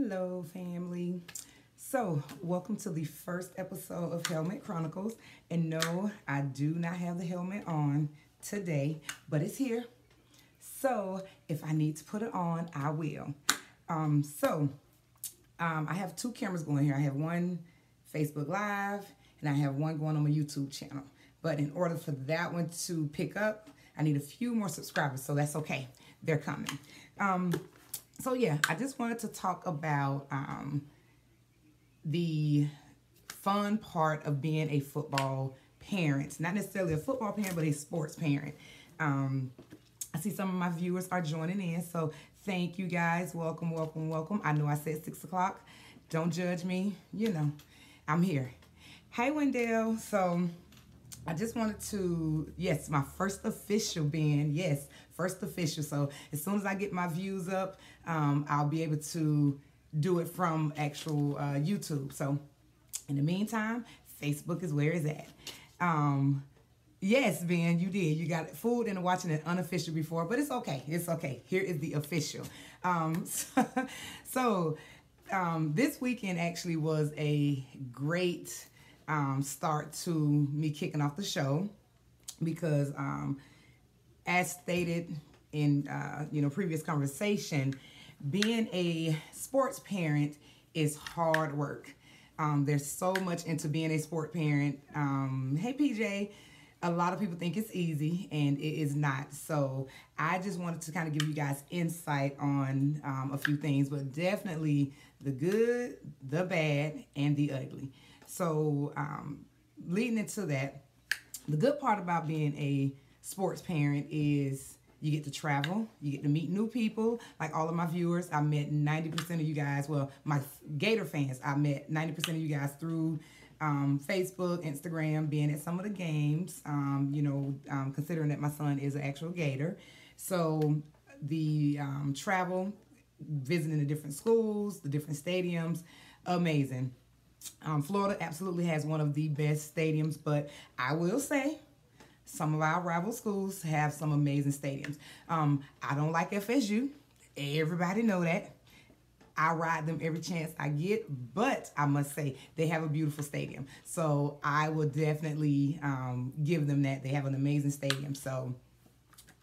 Hello, family. So, welcome to the first episode of Helmet Chronicles. And no, I do not have the helmet on today, but it's here. So, if I need to put it on, I will. Um, so, um, I have two cameras going here. I have one Facebook Live and I have one going on my YouTube channel. But in order for that one to pick up, I need a few more subscribers, so that's okay. They're coming. Um, so yeah, I just wanted to talk about um, the fun part of being a football parent. Not necessarily a football parent, but a sports parent. Um, I see some of my viewers are joining in, so thank you guys. Welcome, welcome, welcome. I know I said 6 o'clock. Don't judge me. You know, I'm here. Hey, Wendell. So I just wanted to, yes, my first official being, yes, first official. So as soon as I get my views up, um, I'll be able to do it from actual uh, YouTube. So in the meantime, Facebook is where it's at. Um, yes, Ben, you did. You got fooled into watching it unofficial before, but it's okay. It's okay. Here is the official. Um, so, so um, this weekend actually was a great um, start to me kicking off the show because um, as stated in uh, you know previous conversation, being a sports parent is hard work. Um, there's so much into being a sport parent. Um, hey PJ, a lot of people think it's easy and it is not. So I just wanted to kind of give you guys insight on um, a few things, but definitely the good, the bad, and the ugly. So um, leading into that, the good part about being a sports parent is you get to travel, you get to meet new people. Like all of my viewers, I met 90% of you guys. Well, my Gator fans, I met 90% of you guys through um, Facebook, Instagram, being at some of the games. Um, you know, um, considering that my son is an actual Gator, so the um, travel, visiting the different schools, the different stadiums, amazing. Um, Florida absolutely has one of the best stadiums, but I will say some of our rival schools have some amazing stadiums. Um, I don't like FSU. Everybody know that. I ride them every chance I get, but I must say they have a beautiful stadium. So I will definitely um, give them that. They have an amazing stadium. So,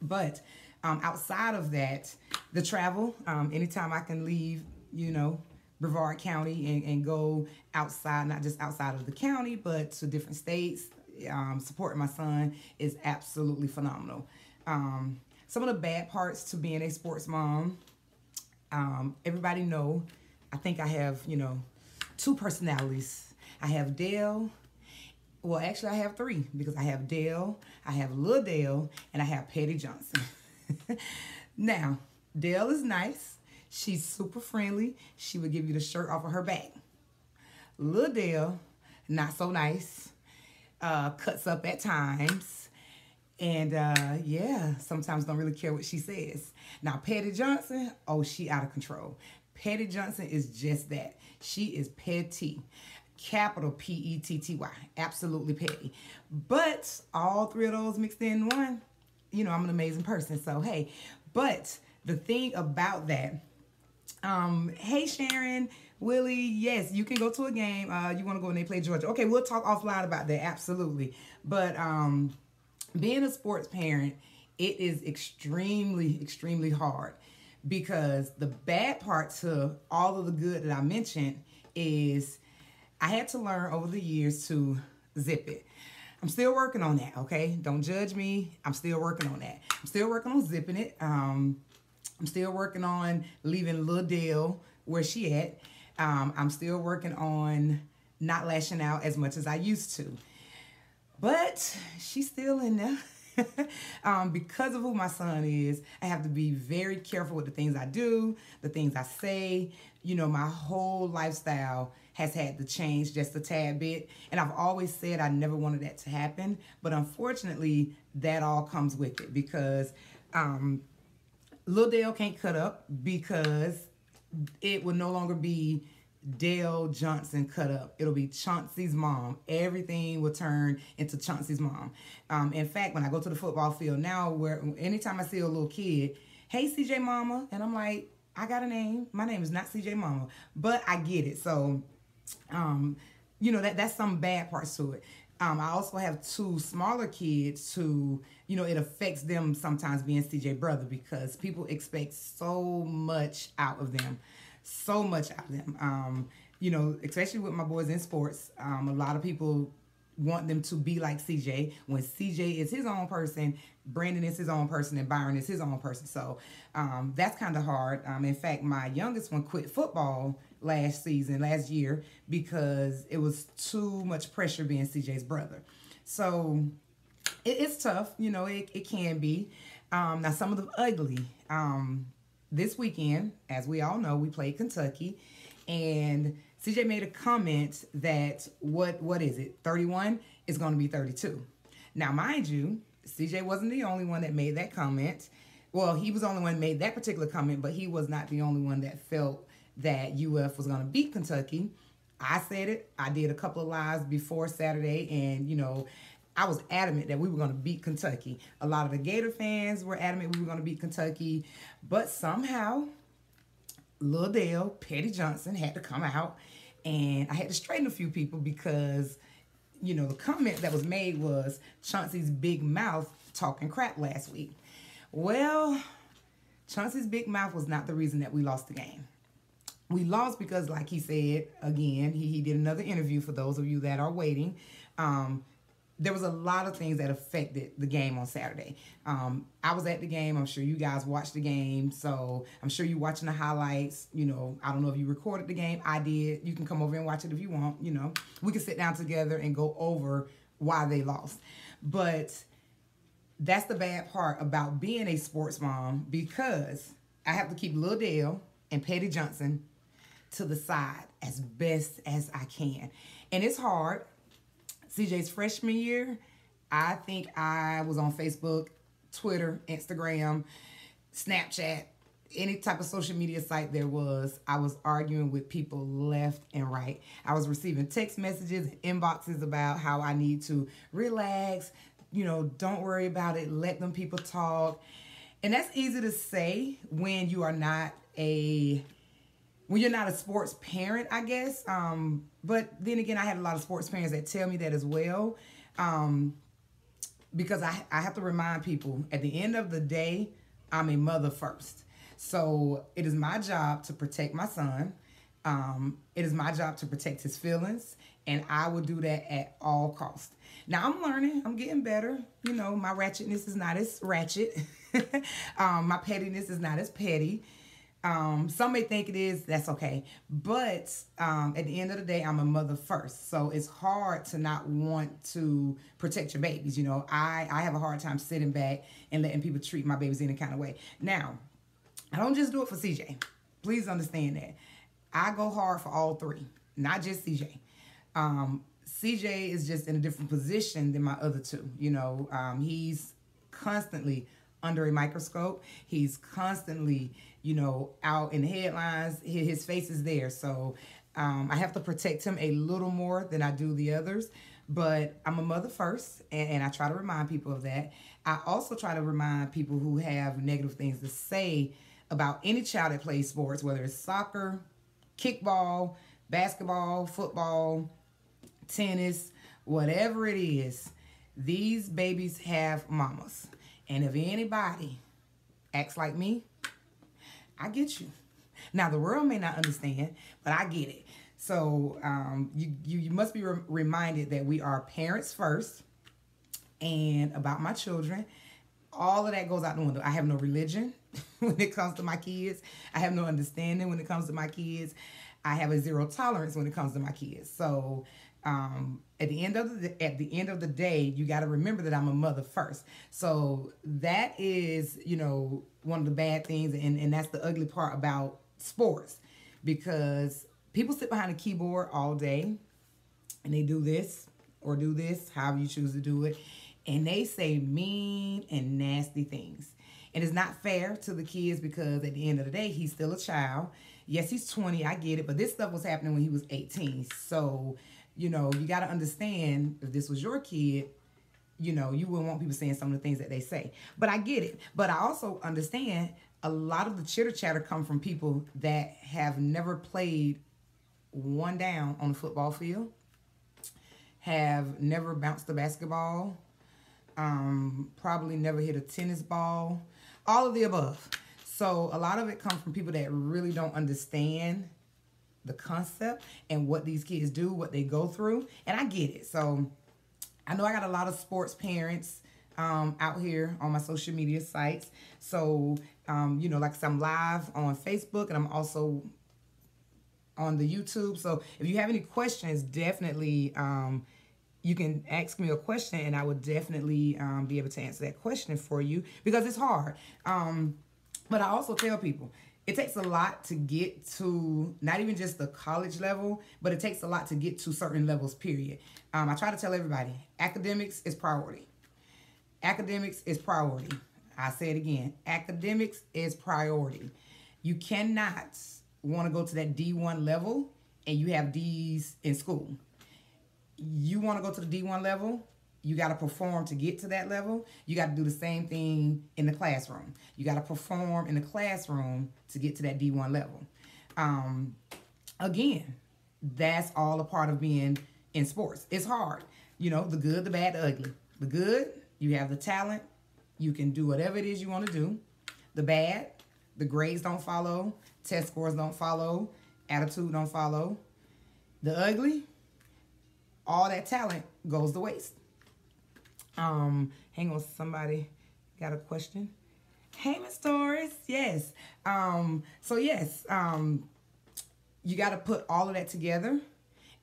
but um, outside of that, the travel, um, anytime I can leave, you know, Brevard County and, and go outside, not just outside of the county, but to different states, um, supporting my son is absolutely phenomenal. Um, some of the bad parts to being a sports mom, um, everybody know, I think I have, you know, two personalities. I have Dale. Well, actually, I have three because I have Dale, I have Lil Dale, and I have Petty Johnson. now, Dale is nice. She's super friendly. She would give you the shirt off of her back. Lil Dale, not so nice. Uh, cuts up at times. And uh, yeah, sometimes don't really care what she says. Now, Petty Johnson, oh, she out of control. Petty Johnson is just that. She is petty. Capital P E T T Y. Absolutely petty. But all three of those mixed in one, you know, I'm an amazing person. So, hey, but the thing about that, um, hey, Sharon, Willie, yes, you can go to a game. Uh, you want to go and they play Georgia. Okay, we'll talk offline about that. Absolutely. But um, being a sports parent, it is extremely, extremely hard because the bad part to all of the good that I mentioned is I had to learn over the years to zip it. I'm still working on that, okay? Don't judge me. I'm still working on that. I'm still working on zipping it. Um, I'm still working on leaving Lil Dale where she at. Um, I'm still working on not lashing out as much as I used to. But she's still in there. um, because of who my son is, I have to be very careful with the things I do, the things I say. You know, my whole lifestyle has had to change just a tad bit. And I've always said I never wanted that to happen. But unfortunately, that all comes with it because um, Lil Dale can't cut up because it will no longer be Dale Johnson cut up. It'll be Chauncey's mom. Everything will turn into Chauncey's mom. Um, in fact, when I go to the football field now, where anytime I see a little kid, hey CJ mama, and I'm like, I got a name. My name is not CJ Mama, but I get it. So, um, you know that that's some bad parts to it. Um, I also have two smaller kids who, you know, it affects them sometimes being CJ brother because people expect so much out of them, so much out of them. Um, you know, especially with my boys in sports, um, a lot of people want them to be like CJ when CJ is his own person, Brandon is his own person, and Byron is his own person. So um, that's kind of hard. Um, in fact, my youngest one quit football last season, last year, because it was too much pressure being CJ's brother. So it, it's tough, you know, it, it can be. Um, now, some of them ugly. Um, this weekend, as we all know, we played Kentucky, and CJ made a comment that what what is it? 31 is going to be 32. Now, mind you, CJ wasn't the only one that made that comment. Well, he was the only one made that particular comment, but he was not the only one that felt that UF was going to beat Kentucky. I said it. I did a couple of lives before Saturday, and you know, I was adamant that we were going to beat Kentucky. A lot of the Gator fans were adamant we were going to beat Kentucky, but somehow, Lil Dale, Petty Johnson had to come out, and I had to straighten a few people because, you know, the comment that was made was Chauncey's big mouth talking crap last week. Well, Chauncey's big mouth was not the reason that we lost the game we lost because, like he said again, he, he did another interview for those of you that are waiting. Um, there was a lot of things that affected the game on Saturday. Um, I was at the game. I'm sure you guys watched the game. So I'm sure you're watching the highlights. You know, I don't know if you recorded the game. I did. You can come over and watch it if you want. You know, we can sit down together and go over why they lost. But that's the bad part about being a sports mom because I have to keep Lil Dale and Petty Johnson to the side as best as I can. And it's hard. CJ's freshman year, I think I was on Facebook, Twitter, Instagram, Snapchat, any type of social media site there was, I was arguing with people left and right. I was receiving text messages inboxes about how I need to relax, you know, don't worry about it, let them people talk. And that's easy to say when you are not a when you're not a sports parent, I guess. Um, but then again, I had a lot of sports parents that tell me that as well. Um, because I, I have to remind people at the end of the day, I'm a mother first. So it is my job to protect my son. Um, it is my job to protect his feelings, and I will do that at all costs. Now I'm learning, I'm getting better. You know, my ratchetness is not as ratchet, um, my pettiness is not as petty. Um, some may think it is, that's okay. But um, at the end of the day, I'm a mother first. So it's hard to not want to protect your babies. You know, I, I have a hard time sitting back and letting people treat my babies any kind of way. Now, I don't just do it for CJ. Please understand that. I go hard for all three, not just CJ. Um, CJ is just in a different position than my other two. You know, um, he's constantly under a microscope. He's constantly you know, out in the headlines. His face is there. So um, I have to protect him a little more than I do the others. But I'm a mother first, and, and I try to remind people of that. I also try to remind people who have negative things to say about any child that plays sports, whether it's soccer, kickball, basketball, football, tennis, whatever it is, these babies have mamas. And if anybody acts like me, I get you. Now the world may not understand, but I get it. So um, you, you you must be re- reminded that we are parents first, and about my children. All of that goes out the window. I have no religion when it comes to my kids. I have no understanding when it comes to my kids. I have a zero tolerance when it comes to my kids. So um, at the end of the at the end of the day, you got to remember that I'm a mother first. So that is, you know, one of the bad things, and and that's the ugly part about sports, because people sit behind a keyboard all day, and they do this or do this, however you choose to do it, and they say mean and nasty things. And it's not fair to the kids because at the end of the day, he's still a child. Yes, he's 20, I get it, but this stuff was happening when he was 18. So you know, you got to understand if this was your kid, you know, you wouldn't want people saying some of the things that they say. But I get it. But I also understand a lot of the chitter chatter come from people that have never played one down on the football field, have never bounced a basketball, um, probably never hit a tennis ball, all of the above. So a lot of it comes from people that really don't understand the concept and what these kids do, what they go through, and I get it. So I know I got a lot of sports parents um, out here on my social media sites. So um, you know, like I said, I'm live on Facebook and I'm also on the YouTube. So if you have any questions, definitely um, you can ask me a question and I would definitely um, be able to answer that question for you because it's hard. Um, but I also tell people it takes a lot to get to not even just the college level, but it takes a lot to get to certain levels, period. Um, I try to tell everybody academics is priority. Academics is priority. I say it again academics is priority. You cannot want to go to that D1 level and you have D's in school. You want to go to the D1 level, you got to perform to get to that level. You got to do the same thing in the classroom. You got to perform in the classroom to get to that D1 level. Um, again, that's all a part of being in sports. It's hard. You know, the good, the bad, the ugly. The good, you have the talent. You can do whatever it is you want to do. The bad, the grades don't follow. Test scores don't follow. Attitude don't follow. The ugly, all that talent goes to waste. Um, hang on, somebody got a question. Hey, Miss Doris. Yes. Um, so yes, um, you got to put all of that together.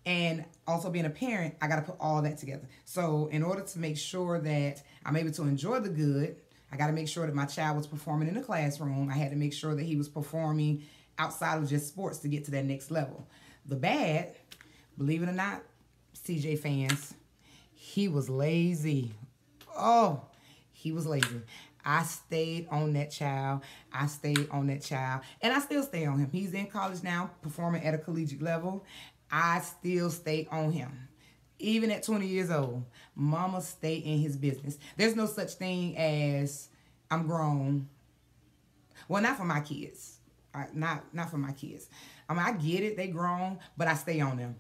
And also being a parent, I got to put all that together. So in order to make sure that I'm able to enjoy the good, I got to make sure that my child was performing in the classroom. I had to make sure that he was performing outside of just sports to get to that next level. The bad, believe it or not, CJ fans, he was lazy. Oh, he was lazy. I stayed on that child. I stayed on that child. And I still stay on him. He's in college now, performing at a collegiate level. I still stay on him. Even at 20 years old, mama stay in his business. There's no such thing as I'm grown. Well, not for my kids. Not not for my kids. I mean, I get it. They grown, but I stay on them.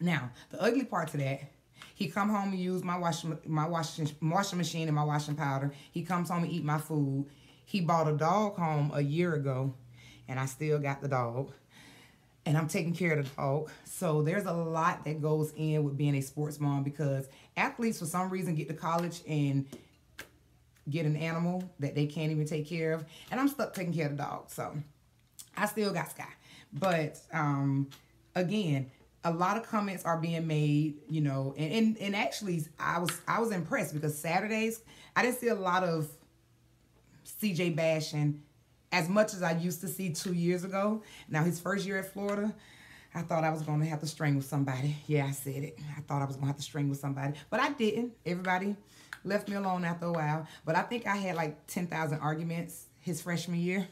Now, the ugly part to that, he come home and use my washing my washing washing machine and my washing powder. He comes home and eat my food. He bought a dog home a year ago, and I still got the dog and I'm taking care of the dog. So there's a lot that goes in with being a sports mom because athletes, for some reason, get to college and get an animal that they can't even take care of. And I'm stuck taking care of the dog. So I still got Sky. But um, again, a lot of comments are being made, you know, and, and, and actually I was I was impressed because Saturdays I didn't see a lot of CJ bashing as much as I used to see two years ago. Now, his first year at Florida, I thought I was going to have to strangle somebody. Yeah, I said it. I thought I was going to have to strangle somebody, but I didn't. Everybody left me alone after a while. But I think I had like 10,000 arguments his freshman year.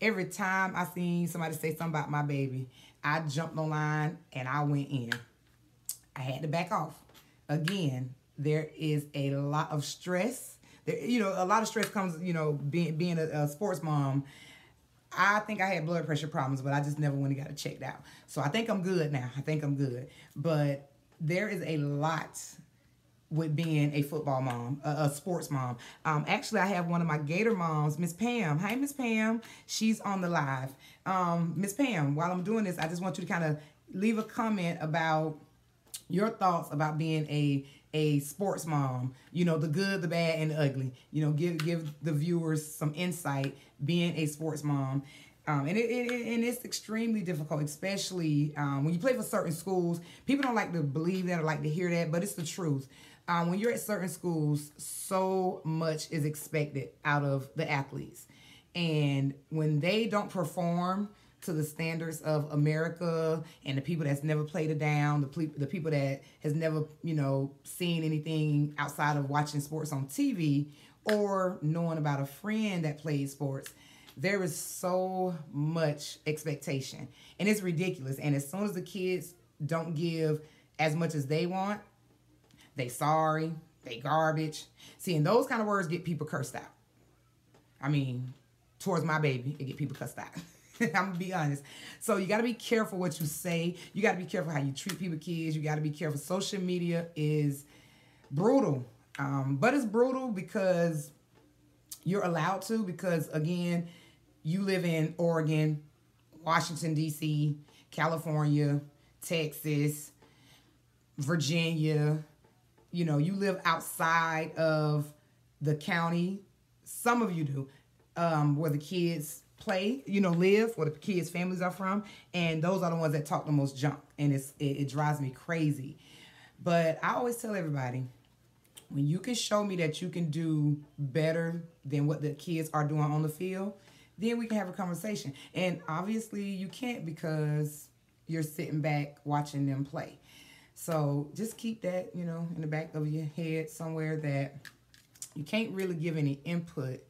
Every time I seen somebody say something about my baby, I jumped online and I went in. I had to back off. Again, there is a lot of stress there, you know, a lot of stress comes, you know, being being a, a sports mom. I think I had blood pressure problems, but I just never went and got it checked out. So I think I'm good now. I think I'm good. But there is a lot with being a football mom, a, a sports mom. Um, actually, I have one of my Gator moms, Miss Pam. Hi, Miss Pam. She's on the live. Um, Miss Pam, while I'm doing this, I just want you to kind of leave a comment about your thoughts about being a a sports mom, you know, the good, the bad, and the ugly. You know, give give the viewers some insight being a sports mom. Um, and it, it, and it's extremely difficult, especially um, when you play for certain schools. People don't like to believe that or like to hear that, but it's the truth. Um, when you're at certain schools, so much is expected out of the athletes, and when they don't perform to the standards of America and the people that's never played it down, the, ple- the people that has never, you know, seen anything outside of watching sports on TV or knowing about a friend that plays sports, there is so much expectation. And it's ridiculous. And as soon as the kids don't give as much as they want, they sorry, they garbage. See, and those kind of words get people cursed out. I mean, towards my baby and get people cussed out. I'm gonna be honest. So you gotta be careful what you say. You gotta be careful how you treat people, kids. You gotta be careful. Social media is brutal. Um, but it's brutal because you're allowed to, because again, you live in Oregon, Washington, D.C., California, Texas, Virginia. You know, you live outside of the county. Some of you do, um, where the kids play, you know, live, where the kids' families are from, and those are the ones that talk the most junk, and it's it, it drives me crazy. But I always tell everybody, when you can show me that you can do better than what the kids are doing on the field, then we can have a conversation. And obviously, you can't because you're sitting back watching them play. So just keep that, you know, in the back of your head somewhere that you can't really give any input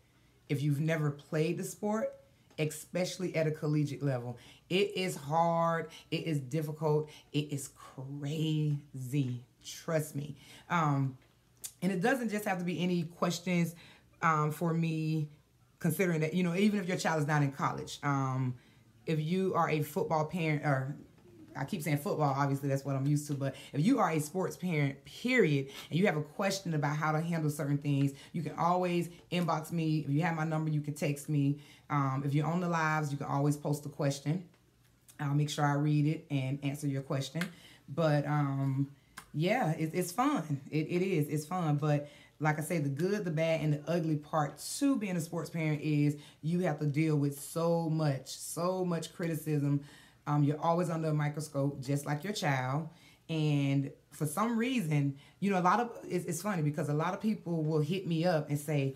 if you've never played the sport, especially at a collegiate level. It is hard, it is difficult, it is crazy. Trust me. Um, and it doesn't just have to be any questions um, for me considering that, you know, even if your child is not in college, um, if you are a football parent, or I keep saying football, obviously that's what I'm used to, but if you are a sports parent, period, and you have a question about how to handle certain things, you can always inbox me. If you have my number, you can text me. Um, if you're on the lives, you can always post a question. I'll make sure I read it and answer your question. But um, yeah, it, it's fun. It, it is. It's fun. But like I say, the good, the bad, and the ugly part to being a sports parent is you have to deal with so much, so much criticism. Um, you're always under a microscope, just like your child. And for some reason, you know, a lot of it's, it's funny because a lot of people will hit me up and say,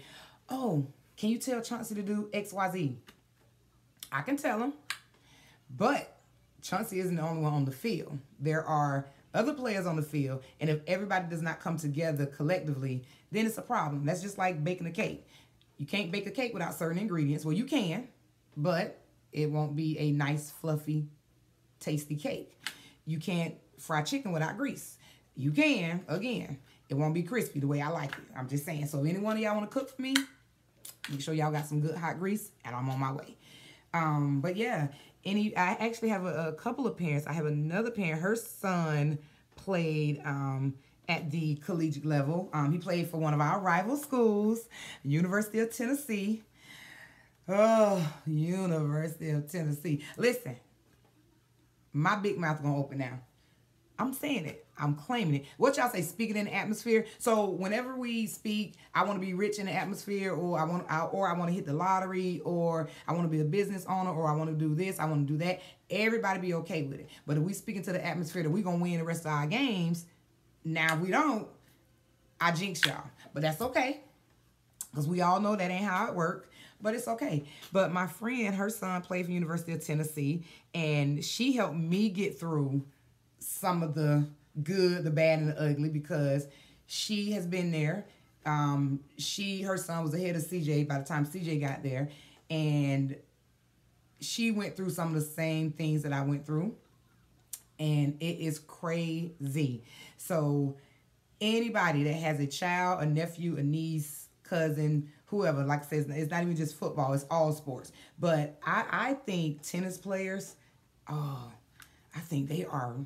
"Oh, can you tell Chauncey to do X, Y, Z?" I can tell him, but Chauncey isn't the only one on the field. There are other players on the field, and if everybody does not come together collectively, then it's a problem. That's just like baking a cake. You can't bake a cake without certain ingredients. Well, you can, but it won't be a nice, fluffy, tasty cake. You can't fry chicken without grease. You can, again, it won't be crispy the way I like it. I'm just saying. So, if any one of y'all want to cook for me, make sure y'all got some good hot grease, and I'm on my way. Um, but yeah, any I actually have a, a, couple of parents. I have another parent. Her son played um, at the collegiate level. Um, he played for one of our rival schools, University of Tennessee. Oh, University of Tennessee. Listen, my big mouth gonna open now. I'm saying it. I'm claiming it. What y'all say? Speaking in the atmosphere. So whenever we speak, I want to be rich in the atmosphere, or I want, I, or I want to hit the lottery, or I want to be a business owner, or I want to do this, I want to do that. Everybody be okay with it. But if we speak into the atmosphere that we gonna win the rest of our games, now if we don't, I jinx y'all. But that's okay, because we all know that ain't how it works but it's okay. But my friend, her son played for University of Tennessee, and she helped me get through some of the good, the bad, and the ugly because she has been there. Um, she, her son was ahead of CJ by the time CJ got there, and she went through some of the same things that I went through, and it is crazy. So, anybody that has a child, a nephew, a niece, cousin, whoever, like I said, it's not even just football; it's all sports. But I, I think tennis players, oh, I think they are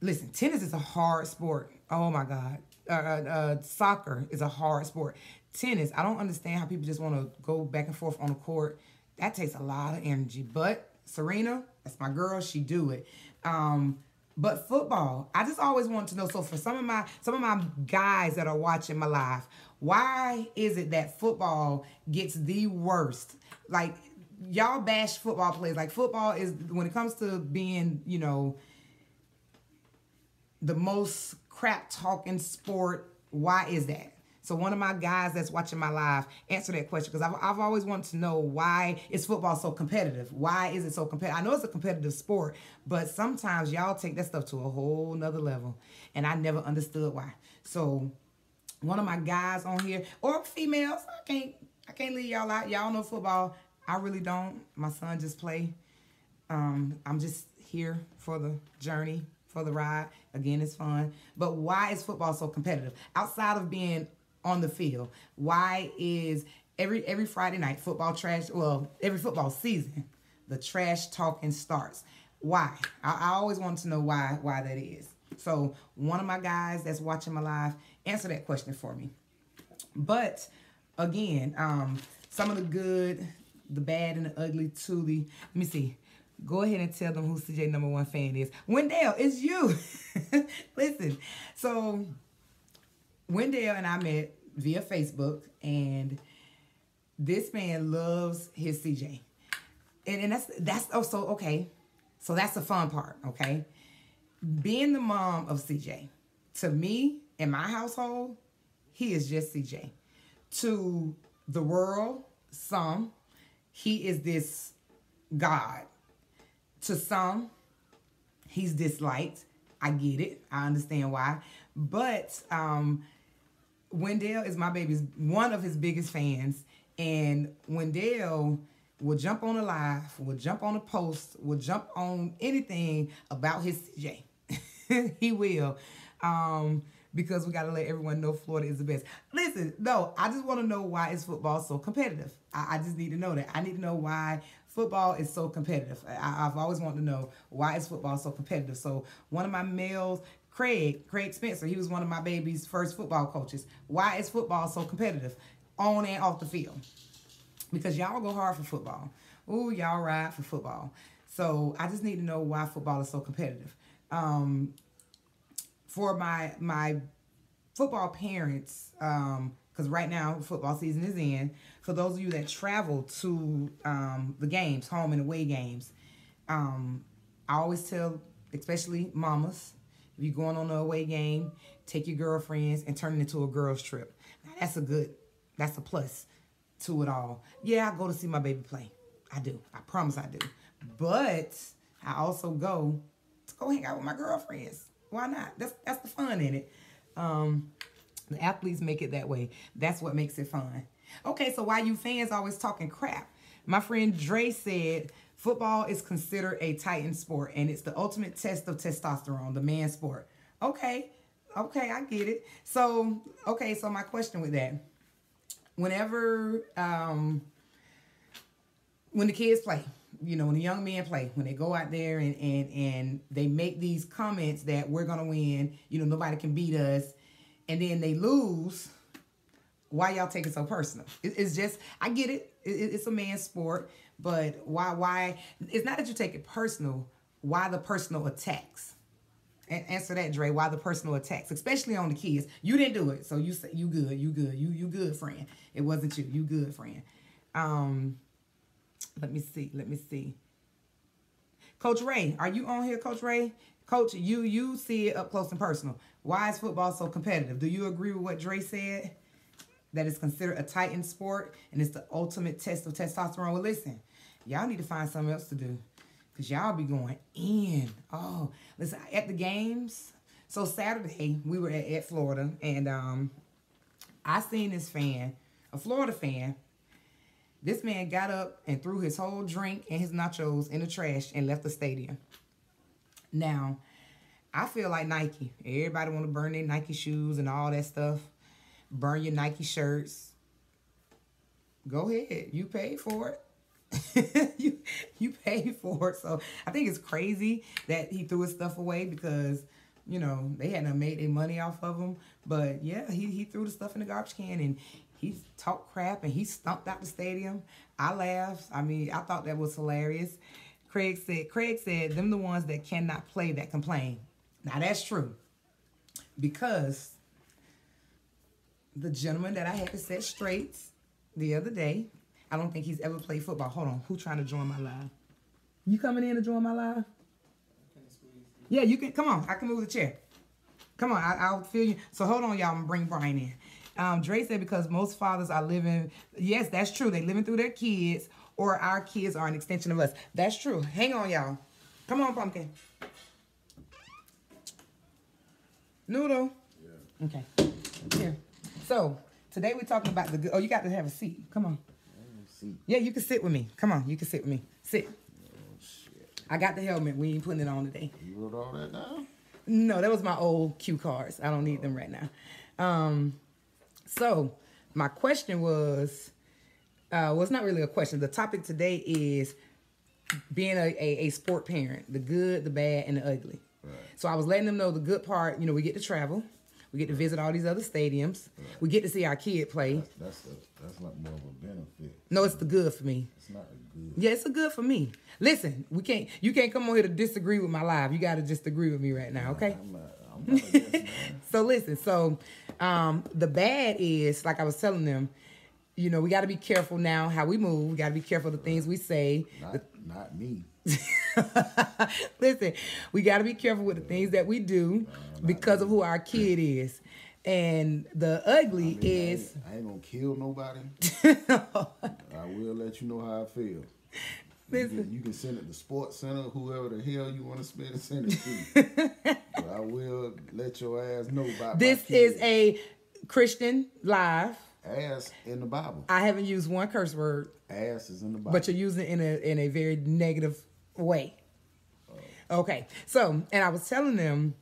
listen, tennis is a hard sport. Oh my God. Uh, uh, uh, soccer is a hard sport. Tennis, I don't understand how people just want to go back and forth on the court. That takes a lot of energy. But Serena, that's my girl. She do it. Um, but football, I just always want to know. So for some of my some of my guys that are watching my live, why is it that football gets the worst? Like y'all bash football players. Like football is when it comes to being, you know, the most crap talking sport. Why is that? So one of my guys that's watching my live answer that question because I've, I've always wanted to know why is football so competitive? Why is it so competitive? I know it's a competitive sport, but sometimes y'all take that stuff to a whole nother level, and I never understood why. So one of my guys on here or females, I can't I can't leave y'all out. Y'all know football. I really don't. My son just play. Um, I'm just here for the journey for the ride. Again, it's fun. But why is football so competitive? Outside of being on the field, why is every every Friday night football trash. Well, every football season, the trash talking starts. Why? I, I always want to know why why that is. So one of my guys that's watching my live, answer that question for me. But again, um, some of the good, the bad, and the ugly to the. Let me see. Go ahead and tell them who CJ number one fan is. Wendell, it's you. Listen, so Wendell and I met via Facebook, and this man loves his CJ, and and that's that's also oh, okay. So that's the fun part, okay? Being the mom of CJ, to me in my household, he is just CJ. To the world, some, he is this God. To some, he's disliked. I get it. I understand why. But um, Wendell is my baby's one of his biggest fans. And Wendell will jump on a live, will jump on a post, will jump on anything about his CJ. he will. Um, because we got to let everyone know Florida is the best. Listen, no, I just want to know why is football so competitive. I, I, just need to know that. I need to know why football is so competitive. I, have always wanted to know why is football so competitive. So one of my males, Craig, Craig Spencer, he was one of my baby's first football coaches. Why is football so competitive on and off the field? because y'all go hard for football. Ooh, y'all ride for football. So I just need to know why football is so competitive. Um, for my my football parents, um, because right now football season is in. For those of you that travel to um, the games, home and away games, um, I always tell, especially mamas, if you're going on an away game, take your girlfriends and turn it into a girls trip. Now, that's a good, that's a plus to it all. Yeah, I go to see my baby play. I do. I promise I do. But I also go to go hang out with my girlfriends. Why not? That's that's the fun in it. Um, the athletes make it that way. That's what makes it fun. Okay, so why you fans always talking crap? My friend Dre said football is considered a titan sport and it's the ultimate test of testosterone, the man sport. Okay, okay, I get it. So, okay, so my question with that whenever um, when the kids play, you know, when the young men play, when they go out there and and and they make these comments that we're gonna win, you know, nobody can beat us, and then they lose. Why y'all take it so personal? It, it's just I get it. it. It's a man's sport, but why? Why? It's not that you take it personal. Why the personal attacks? And answer that, Dre. Why the personal attacks, especially on the kids? You didn't do it, so you say you good, you good, you you good, friend. It wasn't you. You good, friend. Um, let me see. Let me see. Coach Ray, are you on here, Coach Ray? Coach, you you see it up close and personal. Why is football so competitive? Do you agree with what Dre said? That it's considered a titan sport and it's the ultimate test of testosterone. Well, listen, y'all need to find something else to do. Cause y'all be going in. Oh, listen, at the games. So Saturday we were at, at Florida and um I seen this fan, a Florida fan. This man got up and threw his whole drink and his nachos in the trash and left the stadium. Now, I feel like Nike. Everybody want to burn their Nike shoes and all that stuff. Burn your Nike shirts. Go ahead. You paid for it. you you pay for it. So I think it's crazy that he threw his stuff away because you know they hadn't made their money off of him. But yeah, he he threw the stuff in the garbage can and he talked crap and he stumped out the stadium. I laughed. I mean, I thought that was hilarious. Craig said Craig said them the ones that cannot play that complain. Now that's true. Because the gentleman that I had to set straight the other day, I don't think he's ever played football. Hold on, who trying to join my live? You coming in to join my live? Yeah, you can. Come on, I can move the chair. Come on, I, will feel you. So hold on, y'all. I'm gonna bring Brian in. Um, Dre said because most fathers are living. Yes, that's true. They living through their kids, or our kids are an extension of us. That's true. Hang on, y'all. Come on, pumpkin. Noodle. Yeah. Okay. Here. So today we're talking about the. good. Oh, you got to have a seat. Come on seat. Yeah, you can sit with me. Come on, you can sit with me. Sit. Oh, shit. I got the helmet. We ain't putting it on today. You wrote all that down? No, that was my old cue cards. I don't need them right now. Um, so my question was, uh, well, it's not really a question. The topic today is being a, a, a sport parent, the good, the bad, and the ugly. Right. So I was letting them know the good part. You know, we get to travel, we get to visit all these other stadiums, we get to see our kid play. That's the, that's like more of a benefit. No, it's the good for me. It's not a good. Yeah, it's a good for me. Listen, we can't. You can't come on here to disagree with my life. You got to just agree with me right now, okay? I'm not. I'm not. So listen, so um, the bad is like I was telling them, you know, we got to be careful now how we move. We got to be careful the things we say. Not not me. listen, we got to be careful with the things that we do because of who our kid is. And the ugly I, mean, I is ain't, I ain't gonna kill nobody. I will let you know how I feel. You can, you can send it to Sports Center, whoever the hell you want to spend it, send it to. but I will let your ass know about this is a Christian live. ass in the Bible. I haven't used one curse word, Ass is in the Bible. but you're using it in a in a very negative way. Okay, so and I was telling them,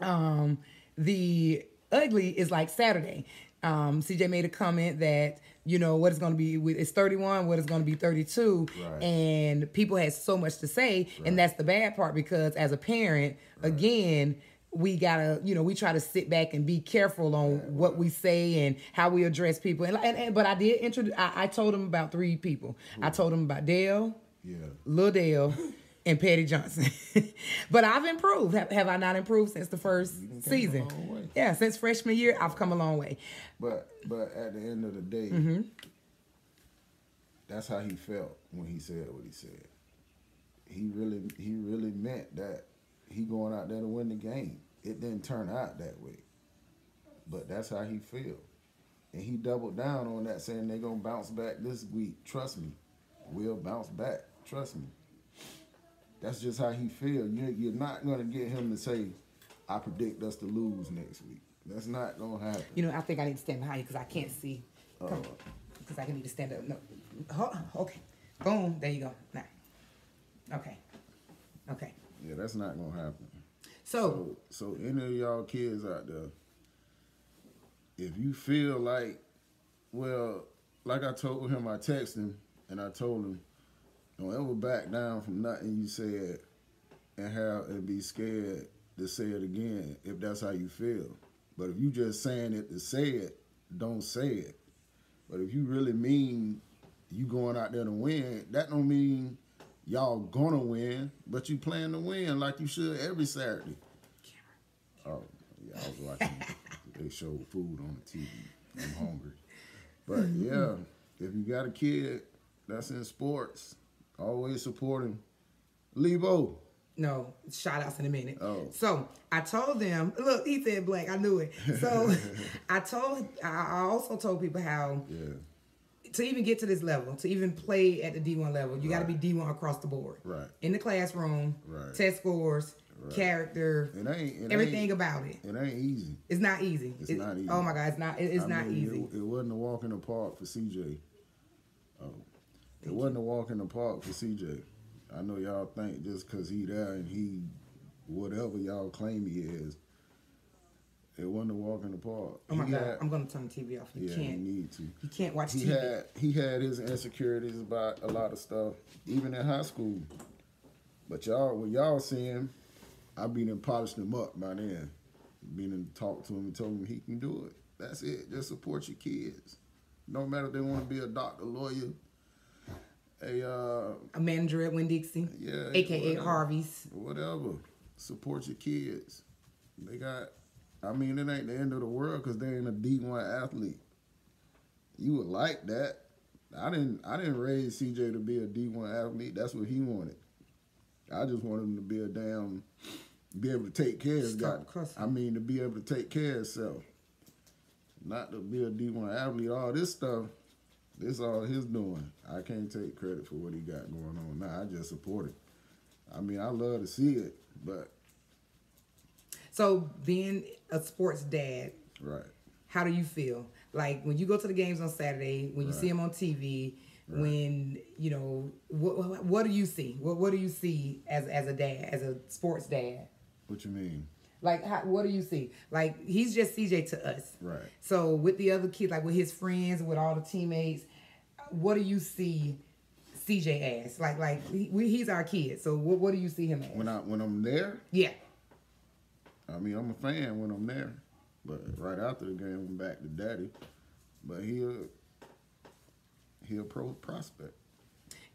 um, the ugly is like Saturday. Um, CJ made a comment that you know what is going to be with it's 31, what is going to be 32, Right. and people had so much to say, and that's the bad part because as a parent, again. We gotta, you know, we try to sit back and be careful on what we say and how we address people. And, and, and but I did introduce. I, I told them about three people. I told them about Dale, yeah. Lil Dale and Petty Johnson. but I've improved. Have, have I not improved since the first done came a season? Yeah, since freshman year, I've come a long way. But but at the end of the day, Mm-hmm. that's how he felt when he said what he said. He really he really meant that he going out there to win the game. It didn't turn out that way. But that's how he feel. And he doubled down on that saying they're gonna bounce back this week. Trust me. We'll bounce back. Trust me. That's just how he feel. You you're not gonna get him to say, I predict us to lose next week. That's not gonna happen. You know, I think I need to stand behind you because I can't see. Uh, because I can need to stand up. No. On. Okay. Boom. There you go. Now. Okay. Okay. Yeah, that's not gonna happen. So, So, so any of y'all kids out there, if you feel like, well, like I told him, I texted him and I told him, don't ever back down from nothing you said and have and be scared to say it again if that's how you feel. But if you just saying it to say it, don't say it. But if you really mean you going out there to win, that don't mean y'all gonna win, but you plan to win like you should every Saturday. Oh, yeah, I was watching. they showed food on the TV. I'm hungry. But yeah, if you got a kid that's in sports, always supporting. Lebo. no, shout outs in a minute. Oh. So I told them, look, he said black. I knew it. So I told, I also told people how Yeah, to even get to this level, to even play at the D1 level, you got to be D1 across the board. Right. In the classroom, Right. test scores, right. character, it ain't it everything Ain't, about it. it ain't easy. It's not easy. It's It- not oh easy. Oh my God, it's not. it- It's I not mean, easy. It, it wasn't a walk in the park for CJ. Oh, it wasn't a walk in the park for CJ. I know y'all think just because he there and he whatever y'all claim he is, it wasn't a walk in the park. oh my He God, had- I'm gonna turn the TV off. You yeah, he can't. need to. You can't watch He TV. had he had his insecurities about a lot of stuff, even in high school. But y'all, when y'all see him, I been and polished him up by then. Been and talked to him and told him he can do it. That's it. Just support your kids. No matter if they want to be a doctor, lawyer, a uh, a manager at Winn Dixie, yeah, aka whatever. Harvey's. whatever. Support your kids. They got. I mean, it ain't the end of the world because they ain't a D one athlete. You would like that. I didn't. I didn't raise CJ to be a D one athlete. That's what he wanted. I just wanted him to be a damn, be able to take care of God. I mean, to be able to take care of himself, not to be a D one athlete. All this stuff, this all his doing. I can't take credit for what he got going on. Now I just support it. I mean, I love to see it, but So being a sports dad, right, how do you feel? Like when you go to the games on Saturday, when you see him on TV, when you know what what do you see? What what do you see as as a dad, as a sports dad? what you mean? Like how, what do you see? Like he's just CJ to us. Right. So with the other kids, like with his friends, with all the teammates, what do you see CJ as? Like, like he, we- he's our kid. So what, what do you see him as? When I when I'm there, yeah. I mean I'm a fan when I'm there, but right after the game I'm back to daddy. But he a he a pro prospect.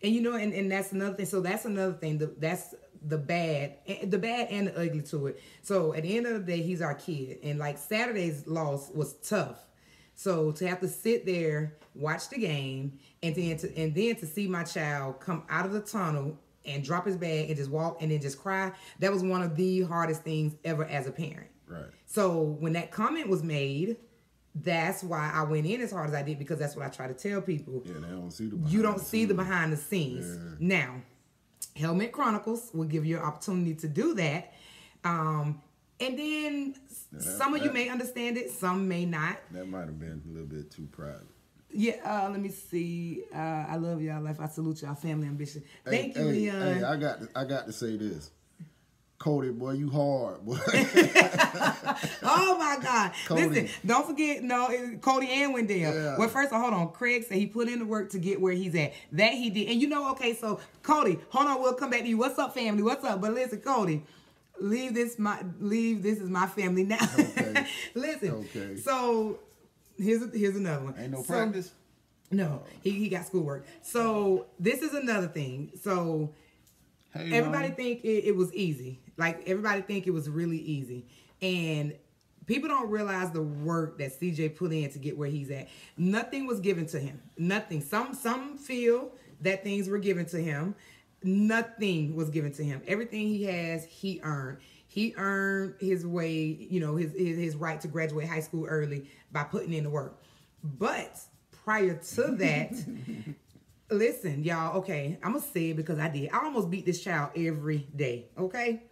And you know, and, and that's another thing. So that's another thing. The, that's the bad, the bad and the ugly to it. So at the end of the day, he's our kid, and like Saturday's loss was tough. So to have to sit there, watch the game, and then to and then to see my child come out of the tunnel and drop his bag and just walk and then just cry, that was one of the hardest things ever as a parent. Right. So when that comment was made, that's why I went in as hard as I did because that's what I try to tell people. Yeah, they don't see the. You don't the see the behind the scenes. Yeah. Now, Helmet Chronicles will give you an opportunity to do that. Um, and then s- Yeah, that- some of you that- may understand it, some may not. That might have been a little bit too private. Yeah, uh, let me see. Uh, I love y'all life. I salute y'all family ambition. Thank hey, you, hey, Leon. Hey, I got to, I got to say this. Cody, boy, you hard, boy. Oh my God! Cody. Listen, don't forget, no, Cody and Wendell. Yeah. Well, first, hold on. Craig said he put in the work to get where he's at. That he did, and you know, okay. So, Cody, hold on. We'll come back to you. What's up, family? What's up? But listen, Cody, leave this my leave. This is my family now. Okay. listen. Okay. So, here's here's another one. Ain't no So- practice. No, he, he got schoolwork. So this is another thing. So Hey, everybody Mom. think it, it was easy like everybody think it was really easy. And people don't realize the work that cj put in to get where he's at. Nothing was given to him. Nothing. Some some feel that things were given to him. Nothing was given to him. Everything he has he earned. He earned his way you know his his, his right to graduate high school early by putting in the work. But prior to that Listen, y'all, okay, I'm gonna say it because I did. I almost beat this child every day, okay?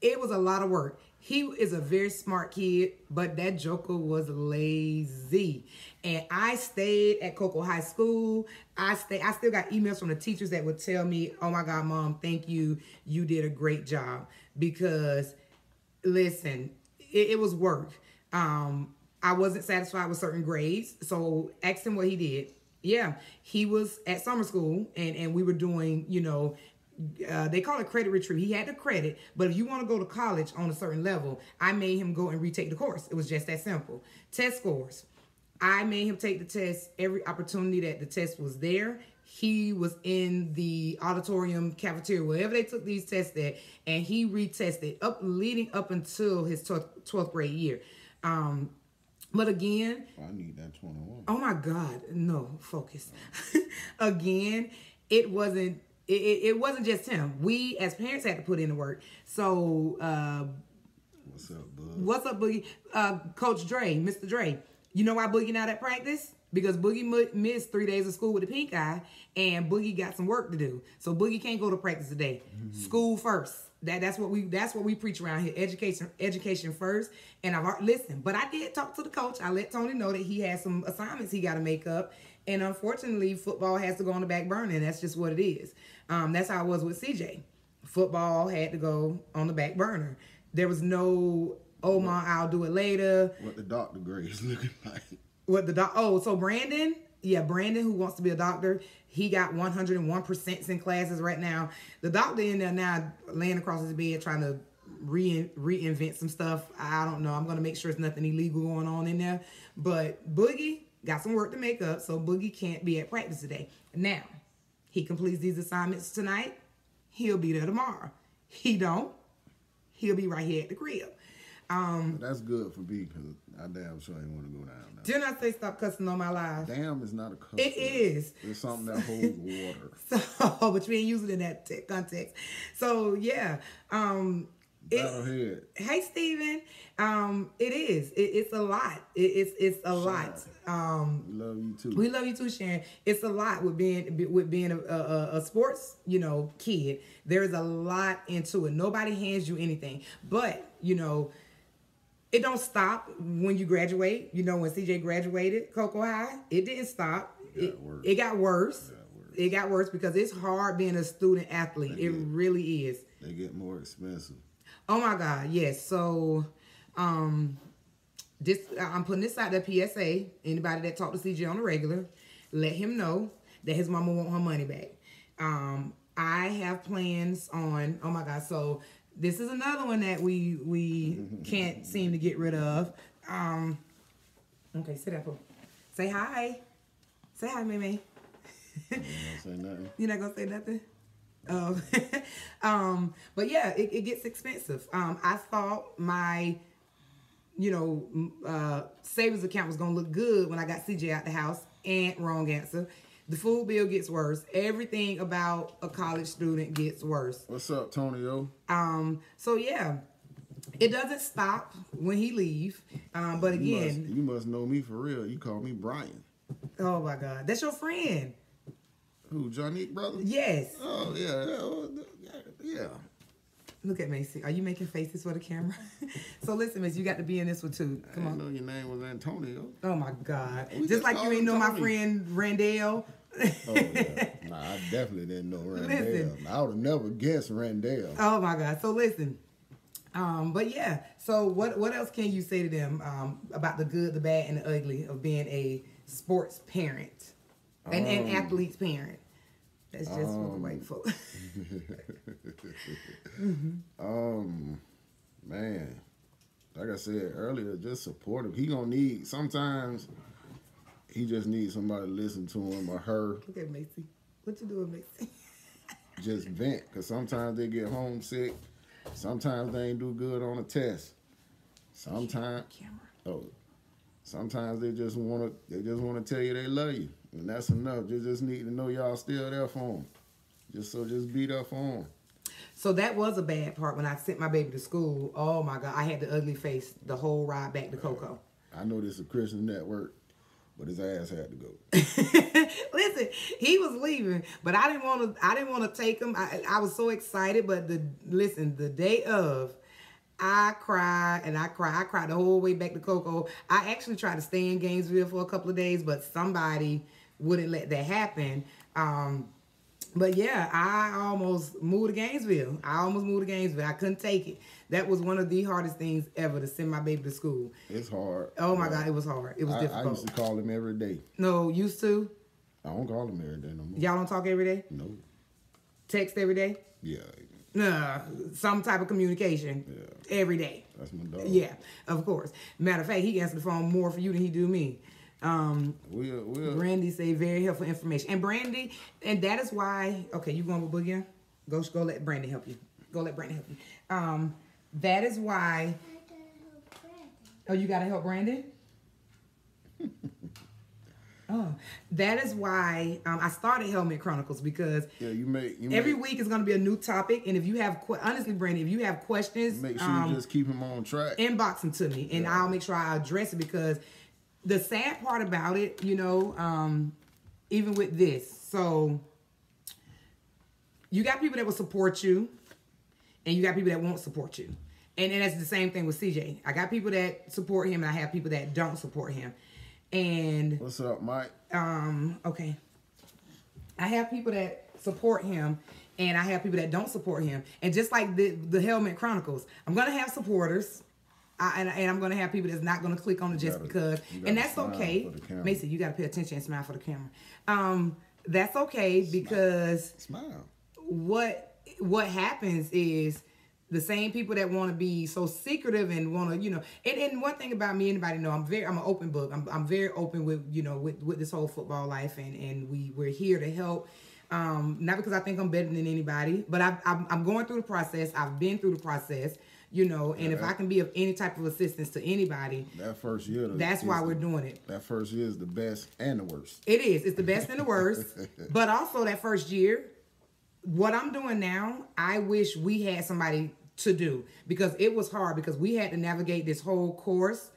It was a lot of work. He is a very smart kid, but that joker was lazy. And I stayed at Cocoa High School. I stay I still got emails from the teachers that would tell me, "Oh my god, mom, thank you. You did a great job." Because listen, it, it was work. Um, I wasn't satisfied with certain grades, so asked him what he did. Yeah, he was at summer school, and and we were doing, you know, uh, they call it credit retrieve. He had the credit, but if you want to go to college on a certain level, I made him go and retake the course. It was just that simple. Test scores. I made him take the test every opportunity that the test was there. He was in the auditorium cafeteria, wherever they took these tests at, and he retested up leading up until his 12th, 12th grade year. Um, but again, I need that 21. Oh my God, no, focus. Again, it wasn't it, it, it wasn't just him. We as parents had to put in the work. So uh What's up, bud? what's up, Boogie? Uh Coach Dre, Mr. Dre. You know why Boogie not at practice? Because Boogie missed three days of school with a pink eye, and Boogie got some work to do. So Boogie can't go to practice today. School first. That that's what we that's what we preach around here. Education education first. And I've listened, but I did talk to the coach. I let Tony know that he has some assignments he got to make up, and unfortunately, football has to go on the back burner, and that's just what it is. Um, that's how it was with CJ. Football had to go on the back burner. There was no, oh my, I'll do it later. What the doctor grades looking like? What the doc? Oh, so Brandon, yeah, Brandon, who wants to be a doctor, he got 101% in classes right now. The doctor in there now laying across his bed trying to re- reinvent some stuff. I don't know. I'm gonna make sure it's nothing illegal going on in there. But Boogie got some work to make up, so Boogie can't be at practice today. Now, he completes these assignments tonight. He'll be there tomorrow. He don't. He'll be right here at the crib. Um, that's good for me because I damn sure ain't want to go down now. didn't I say stop cussing on my live? Damn is not a cuss It word. is. It's something that holds water. So, but you ain't using it in that context. So yeah. Um it, hey Steven. Um, it is. It, it's a lot. It, it's it's a lot. Um We love you too. we love you too, Sharon. It's a lot with being with being a, a, a sports, you know, kid. There's a lot into it. Nobody hands you anything, but you know, it don't stop when you graduate. You know, when CJ graduated Cocoa High, it didn't stop. It got worse. it got worse. It got worse. It got worse because it's hard being a student athlete. It did. really is. They get more expensive. Oh my God, yes. So, um, this I'm putting this out there. PSA. Anybody that talk to CJ on the regular, let him know that his mama want her money back. Um, I have plans on. Oh my God! So this is another one that we we can't seem to get rid of. Um, okay, sit up. Say hi. Say hi, Mimi. You say nothing. You're not gonna say nothing. Um, um, but yeah, it, it gets expensive. Um, I thought my, you know, uh, savings account was gonna look good when I got CJ out the house, and wrong answer. The food bill gets worse. Everything about a college student gets worse. What's up, Tony O? Um, so yeah, it doesn't stop when he leave. Um, but You must, again, you must know me for real. You call me Brian. oh my God, that's your friend. Who, Johnny brother? Yes. Oh yeah, yeah, yeah, yeah. Look at Macy. Are you making faces for the camera? so listen, Miss, you got to be in this one too. I Come didn't on. know your name was Antonio. Oh my God. We Just just like you ain't him know my friend Randall. Oh yeah. nah, I definitely didn't know Randall. Listen. I would have never guessed Randall. oh my God. So listen. Um, but yeah. So what what else can you say to them um, about the good, the bad, and the ugly of being a sports parent and an Um, athlete's parent? That's just for the um, white folk. Um, man, like I said earlier, just support him. He gonna need sometimes. He just needs somebody to listen to him or her. Look at Macy. What you doing, Macy? Just vent, cause sometimes they get homesick. Sometimes they ain't do good on a test. Sometimes, Camera. oh, sometimes they just wanna they just wanna tell you they love you, and that's enough. They just need to know y'all still there for them. Just so just be there for them. So that was a bad part when I sent my baby to school. Oh my God, I had the ugly face the whole ride back to Cocoa. I know this is a Christian network, but his ass had to go. Listen, he was leaving, but I didn't want to. I didn't want to take him. I, I was so excited, but the listen, the day of, I cried and I cried. I cried the whole way back to Cocoa. I actually tried to stay in Gainesville for a couple of days, but somebody wouldn't let that happen. Um, but yeah, I almost moved to Gainesville. I almost moved to Gainesville. I couldn't take it. That was one of the hardest things ever to send my baby to school. It's hard. Oh my God, it was hard. It was I, I used to call him every day. no, used to. I don't call him every day no more. Y'all don't talk every day. No. Text every day. Yeah, Nah, some type of communication Yeah. every day. that's my dog. Yeah, of course. Matter of fact, he answered the phone more for you than he do me. Um, We'll, we'll, Brandy say very helpful information, and Brandy, and that is why. Okay, you going with Boogie? Go, go. Let Brandy help you. Go let Brandy help you. Um, that is why. Oh, you gotta help Brandon. oh, that is why um, I started Helmet Chronicles because yeah, you make you every make, week is going to be a new topic, and if you have que- honestly, Brandon, if you have questions, make sure um, you just keep him on track. inbox them to me, and Yeah. I'll make sure I address it because the sad part about it, you know, um, even with this, so you got people that will support you, and you got people that won't support you, and, and that's the same thing with CJ. I got people that support him, and I have people that don't support him, and What's up, Mike? um okay i have people that support him and i have people that don't support him and just like the the helmet chronicles i'm gonna have supporters I, and, and i'm gonna have people that's not gonna click on it just gotta- because. and that's okay. for the camera. mason you gotta pay attention and smile for the camera. Um that's okay because Smile. what what happens is the same people that want to be so secretive and want to you know and, and one thing about me anybody know i'm very i'm an open book. I'm, I'm very open with you know with, with this whole football life and and we we're here to help. Um not because i think i'm better than anybody but I, I'm, I'm going through the process. I've been through the process you know and if i can be of any type of assistance to anybody That first year. that's why we're doing it That first year is the best and the worst. it is. It's the best and the worst. but also that first year, what I'm doing now, I wish we had somebody to do because it was hard because we had to navigate this whole course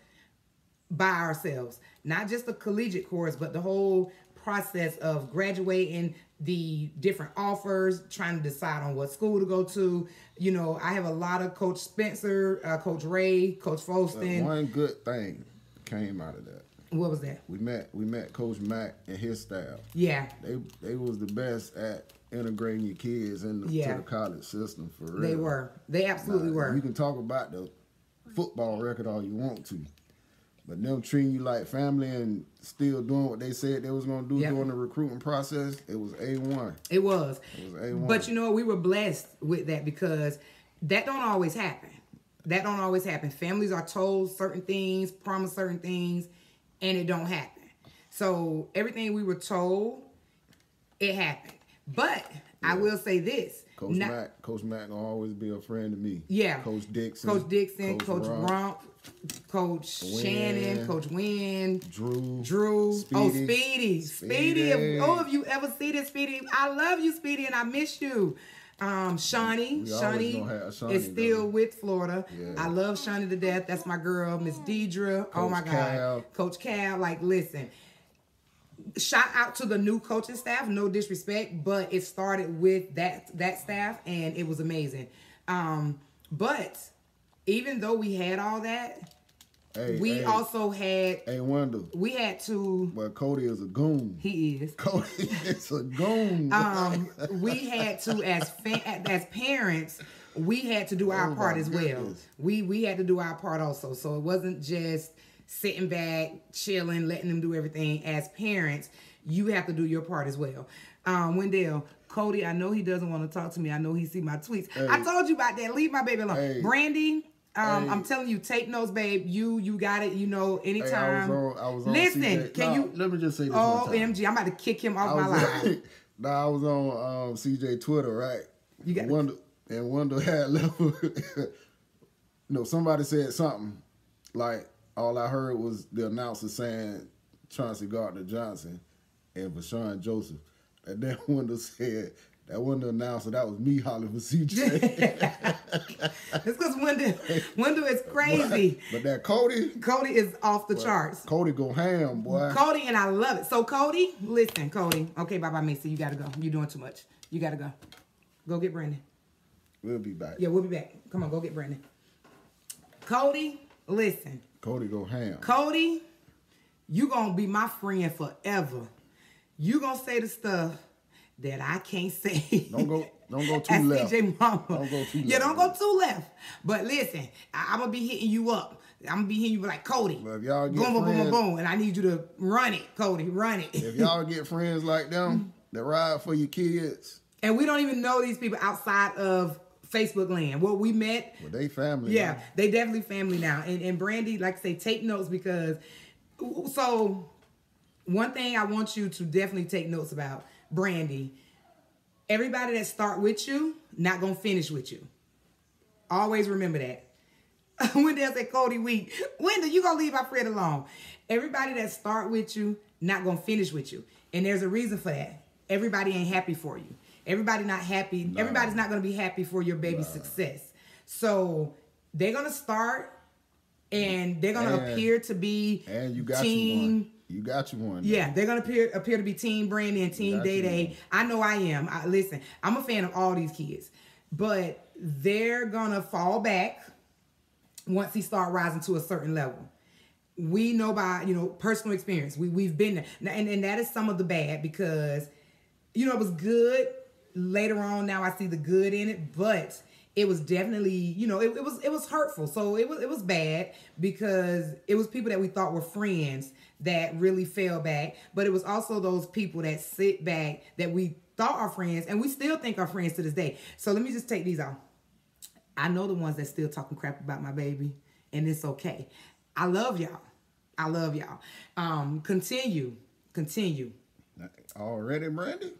by ourselves. Not just the collegiate course, but the whole process of graduating, the different offers, trying to decide on what school to go to. You know, I have a lot of Coach Spencer, uh, Coach Ray, Coach But Folston. one good thing came out of that. What was that? We met we met Coach Mack and his staff. Yeah, They they was the best at integrating your kids into Yeah. the college system for real. they were. They absolutely Now, were. You can talk about the football record all you want to, But them treating you like family and still doing what they said they was gonna do Yep. during the recruiting process, it was a one. It was. It was A1. But you know, we were blessed with that because that don't always happen. That don't always happen. Families are told certain things, promised certain things, and it don't happen. So everything we were told, it happened. But I will say this. Coach not- Mac, Coach Mac gonna always be a friend to me. Yeah. Coach Dixon, Coach Dixon, Coach, Rump, Rump, Coach Wynn. Shannon, Coach Wynn, Drew, Drew. Oh, Speedy. Speedy. Speedy. Speedy. Oh, if you ever see this, Speedy, I love you, Speedy, and I miss you. Um, Shawnee. Shawnee is still though. with Florida. Yeah. I love Shawnee to death. That's my girl, Miss Deidre. oh my God. Cal. Coach Cal. Like, listen. Shout out to the new coaching staff, no disrespect, but it started with that that staff and it was amazing. Um, but even though we had all that, Hey, we hey, also had Hey, Wonder, we had to but Cody is a goon. he is. Cody is a goon. um we had to as fa- as parents we had to do our Oh, part as well. we we had to do our part also. So it wasn't just sitting back chilling letting them do everything. As parents you have to do your part as well. Um wendell cody i know he doesn't want to talk to me. I know he see my tweets. I told you about that. Leave my baby alone. Hey. brandy um, Hey. I'm telling you, take notes, babe. You you got it. You know, Hey, anytime. I was on. I was on. Listen, CJ. can Nah, you? Let me just say this one time. OMG, I'm about to kick him off my life. nah, I was on um, CJ Twitter, right? You got- Wonder and Wonder had left. no, somebody said something like all I heard was the announcer saying Chauncey Gardner Johnson and Vosean Joseph, and then Wonder said. That wasn't the announcer. That was me hollering for CJ. It's because Wendell, Wendell is crazy. but that Cody, Cody is off the charts. Cody go ham, boy. Cody and I love it. So Cody, listen, Cody. Okay, bye bye, Macy. You gotta go. You're doing too much. You gotta go. Go get Brandon. We'll be back. Yeah, we'll be back. Come on, go get Brandon. Cody, listen. Cody go ham. Cody, you gonna be my friend forever. You gonna say the stuff that I can't say. Don't go- don't go too left. CJ Mama. Don't go too Yeah, don't go too left. But listen, I, am gonna be hitting you up. I'm gonna be hitting you like Cody. Well, if y'all get boom, boom, boom, boom, boom, and I need you to run it, Cody, run it. if y'all get friends like them mm-hmm. that ride for your kids, and we don't even know these people outside of Facebook land. Well, we met well, they family. Yeah, now. they definitely family now. And and Brandy, like I say, take notes because so one thing I want you to definitely take notes about, Brandy, everybody that start with you, not gonna finish with you. Always remember that. Wendell said Cody weak. Wendell, you gonna leave our friend alone. Everybody that start with you, not gonna finish with you. And there's a reason for that. Everybody ain't happy for you. Everybody not happy. Everybody's not gonna be happy for your baby's success. So they're gonna start and they're gonna And- appear to be And you got team you. You got you one. yeah, they're gonna appear appear to be Team Brandy and Team Day. Day. I know I am. I, listen, I'm a fan of all these kids, but they're gonna fall back once he start rising to a certain level. We know by you know personal experience. We we've been there, Now, and and that is some of the bad because you know it was good. Later on, now I see the good in it, but it was definitely you know it, it was it was hurtful. So it was it was bad because it was people that we thought were friends that really fell back, but it was also those people that sit back that we thought are friends and we still think are friends to this day. So let me just take these off. I know the ones that still talking crap about my baby, and it's okay. I love y'all. I love y'all. Um, continue, continue. Already, Brandy?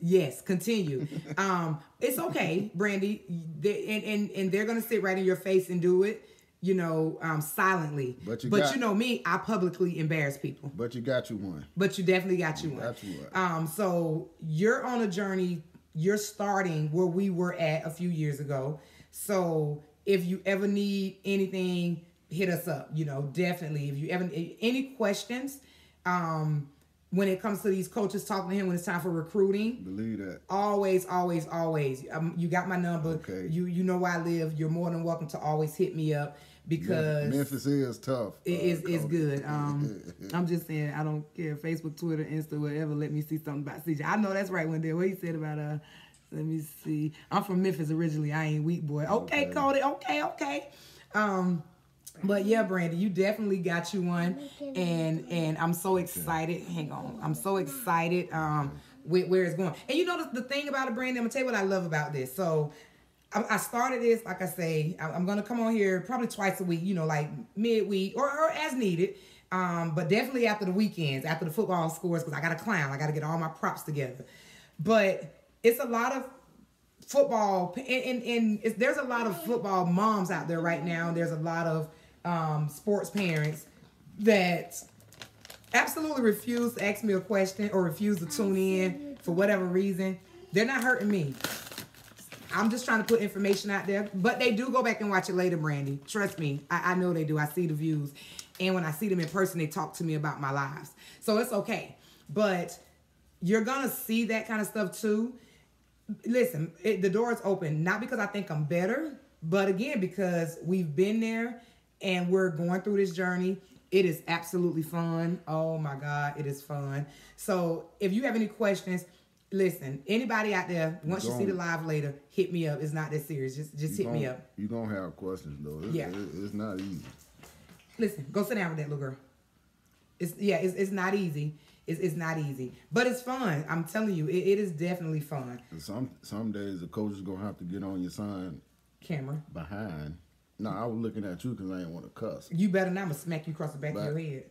Yes, continue. um, it's okay, Brandy. They, and, and and they're gonna sit right in your face and do it, you know, um, silently. But you but got- you know me, I publicly embarrass people. But you got you one. But you definitely got you one. Got you one. Um, so you're on a journey. You're starting where we were at a few years ago. So if you ever need anything, hit us up. You know, definitely. If you ever any questions, um, when it comes to these coaches talking to him when it's time for recruiting, Believe that. always, always, always. Um, you got my number. Okay. You you know where I live. You're more than welcome to always hit me up because Memphis is tough. it uh, is it's good. Um, I'm just saying I don't care. Facebook, Twitter, Insta, whatever. Let me see something about CJ. I know that's right. When there, what he said about uh, let me see. I'm from Memphis originally. I ain't weak boy. Okay, Okay. Cody. Okay, okay. Um, But yeah, Brandy, you definitely got you one, and and I'm so excited. Hang on, I'm so excited. Um, with where it's going, and you know the, the thing about it, Brandy. I'm gonna tell you what I love about this. So, I, I started this, like I say, I, I'm gonna come on here probably twice a week. You know, like midweek or, or as needed. Um, but definitely after the weekends, after the football scores, because I got to clown. I got to get all my props together. But it's a lot of football, and, and, and there's a lot of football moms out there right now. And there's a lot of um, sports parents that absolutely refuse to ask me a question or refuse to tune in for whatever reason. They're not hurting me. I'm just trying to put information out there, but they do go back and watch it later, Brandy. Trust me, I, I know they do. I see the views, and when I see them in person, they talk to me about my lives. So it's okay. But you're gonna see that kind of stuff too. Listen, it, the door is open, not because I think I'm better, but again because we've been there and we're going through this journey. It is absolutely fun. Oh my God, it is fun. So if you have any questions, listen. Anybody out there, once you see the live later, hit me up. It's not that serious. Just just hit me up. You're gonna have questions though. It's, Yeah. it- it's not easy. Listen, go sit down with that little girl. It's yeah, it's, it's not easy. It's, it's not easy, but it's fun. I'm telling you, it, it is definitely fun. And Some some days the coach is gonna have to get on your sign Camera, behind. No, I was looking at you because I didn't want to cuss. you better not. I'ma smack you across the back of your head.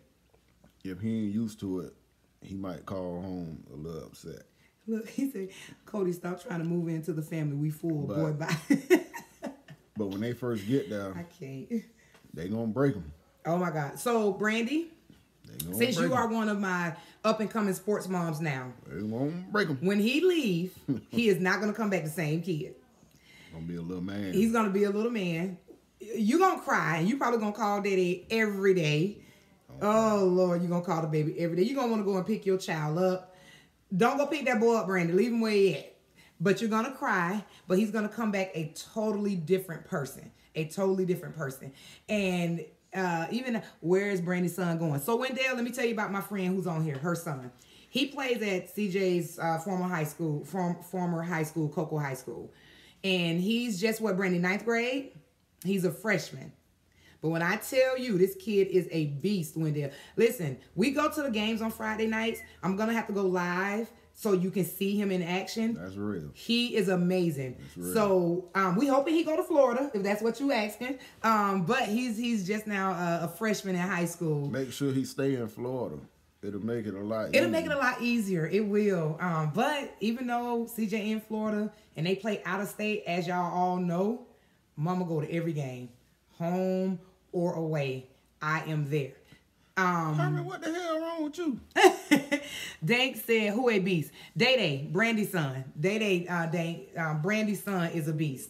If he ain't used to it, he might call home a little upset. Look, he said, Cody, stop trying to move into the family. We full, But- boy. Bye. But when they first get there, I can't. they gonna break him. Oh my God. So, Brandy, since you are one of my up and coming sports moms now, they gonna break him. when he leave, he is not gonna come back the same kid. Gonna be a little man. He's gonna be a little man. You gonna cry, and you probably gonna call daddy every day. Oh Lord, you gonna call the baby every day. You gonna want to go and pick your child up. Don't go pick that boy up, Brandy. Leave him where he at. But you're gonna cry. But he's gonna come back a totally different person. A totally different person. And uh, even where is Brandy's son going? So Wendell, let me tell you about my friend who's on here. Her son. He plays at CJ's uh, former high school, form, former high school, Cocoa High School, and he's just what Brandy ninth grade. He's a freshman. But when I tell you this kid is a beast, Wendell, listen, we go to the games on Friday nights. I'm gonna have to go live so you can see him in action. That's real. He is amazing. real. So um, we hoping he go to Florida if that's what you asking. Um, but he's he's just now a, a freshman in high school. Make sure he stay in Florida. It'll make it a lot. It'll make it a lot easier. It will. Um, but even though CJ in Florida and they play out of state, as y'all all know, Mama go to every game, home or away. I am there. Um, Herman, what the hell wrong with you? Dank said, "Who a beast? Day Day, Brandy's son. Day Day, uh, Dank, um, Brandy's son is a beast.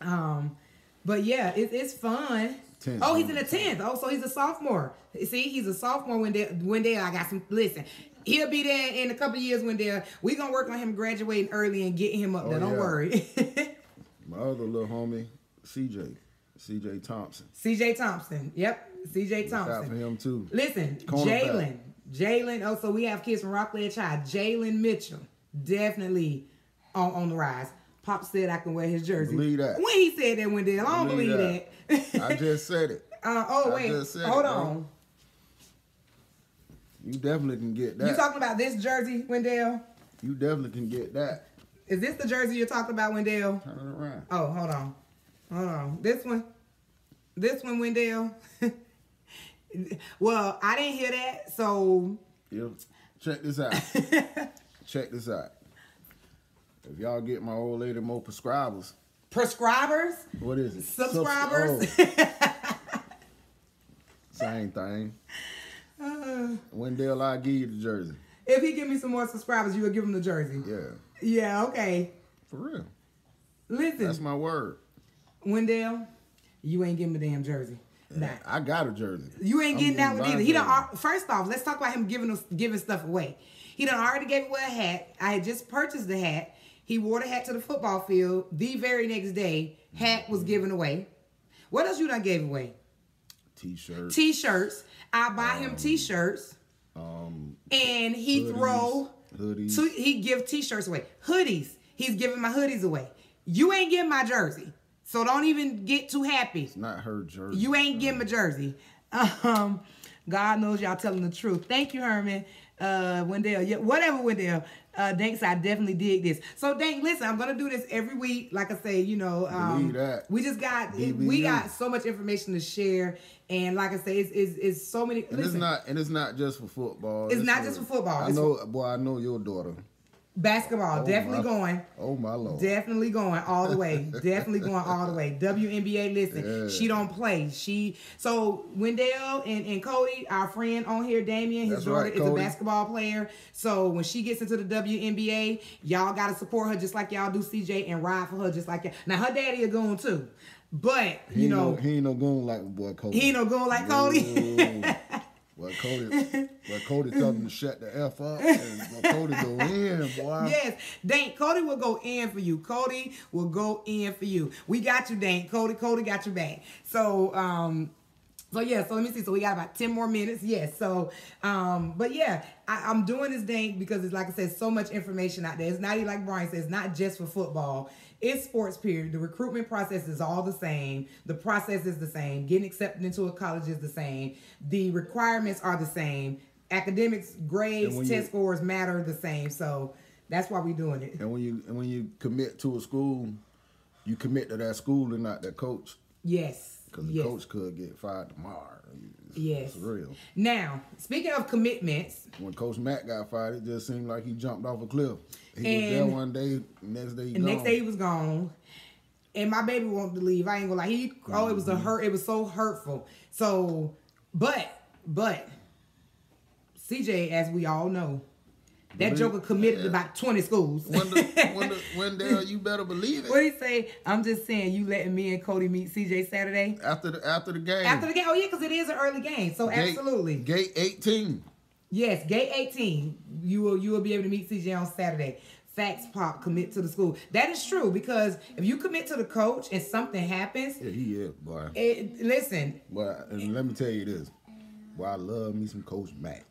Um, but yeah, it, it's fun. Tenth, oh, he's in the huh? tenth. Oh, so he's a sophomore. See, he's a sophomore when they when they I got some. Listen, he'll be there in a couple of years when they're. We gonna work on him graduating early and getting him up Oh, there. Don't yeah. worry. My other little homie, CJ, CJ Thompson. C.J. Thompson. Yep, C.J. Look out for Thompson. him too. Listen, Jalen. Jalen. Oh, so we have kids from Rockledge High. Jalen Mitchell, definitely on, on the rise. Pop said I can wear his jersey. Believe that. When he said that, Wendell, I don't believe, Believe that. I just said it. uh, oh I wait, hold it, bro. on. You definitely can get that. You talking about this jersey, Wendell? You definitely can get that. Is this the jersey you're talking about, Wendell? Turn it around. Oh, hold on, hold on. This one, this one, Wendell. well, I didn't hear that, so You check this out. check this out. If y'all get my old lady more prescribers, prescribers, what is it? subscribers. Subs- oh, same thing. Uh, Wendell, I give you the jersey. If he give me some more subscribers, you will give him the jersey. Yeah, Yeah, okay. for real. Listen, That's my word. Wendell, you ain't getting the damn jersey. Nah. I got a jersey. You ain't getting that one either. He don't. first off, let's talk about him giving us giving stuff away. He done already gave away a hat. I had just purchased the hat. He wore the hat to the football field. The very next day, hat was given away. What else you done gave away? T-shirt. T-shirts. I buy him T-shirts, um, and he hoodies, throw hoodies. So he give t-shirts away. Hoodies. He's giving my hoodies away. You ain't getting my jersey. So don't even get too happy. It's not her jersey. You ain't getting a jersey. Um, God knows y'all telling the truth. Thank you, Herman. Uh, Wendell, yeah, whatever, Wendell. Uh, Danks, I definitely dig this. So, Dank, listen, I'm gonna do this every week. Like I say, you know, um, we just got we got so much information to share, and like I say, it's it's, it's so many. And listen, it's not and it's not just for football. It's not just for football. I It's know boy, I know your daughter. Basketball, Oh, definitely my- going. Oh my lord. Definitely going all the way. Definitely going all the way. WNBA, listen, Yeah. she don't play. She so Wendell and, and Cody, our friend on here, Damien, his That's daughter right, is a basketball player. So when she gets into the WNBA, y'all gotta support her just like y'all do CJ and ride for her just like y'all. Now her daddy a goon too. But you know, no, he ain't no goon like boy Cody. he ain't no goon like Cody. Well, Cody, well, Cody told him to shut the f up, and Cody go in, boy. Yes, Dane. Cody will go in for you. Cody will go in for you. We got you, Dane. Cody, Cody got your back. So, um, so yeah. So let me see. So we got about ten more minutes. Yes. So, um, but yeah, I, I'm doing this Dane because it's like I said, so much information out there. It's not like Brian says, not just for football. It's sports period. The recruitment process is all the same. The process is the same. Getting accepted into a college is the same. The requirements are the same. Academics, grades, test you- scores matter the same. So that's why we're doing it. And when you and when you commit to a school, you commit to that school and not that coach, Yes. because the yes. coach could get fired tomorrow. It's, Yes. it's real. Now, speaking of commitments, When Coach Matt got fired, it just seemed like he jumped off a cliff. He was And- there one day, next day he the gone. next day he was gone. And my baby wanted to leave. I ain't gonna lie. He oh, it was a hurt. It was so hurtful. So, but but CJ, as we all know, that Believe- joker committed yeah. about twenty schools. Wendell, Wendell, Wendell, you better believe it. what it. he say? I'm just saying, you letting me and Cody meet CJ Saturday After the after the game, after the game. Oh yeah, because it is an early game. So Gate- absolutely. Gate 18. Yes, gate 18. You will you will be able to meet CJ on Saturday. Facts pop, commit to the school. That is true because if you commit to the coach and something happens, Yeah, he is, boy. it, listen, Boy, and let me tell you this. Boy, I love me some Coach Matt.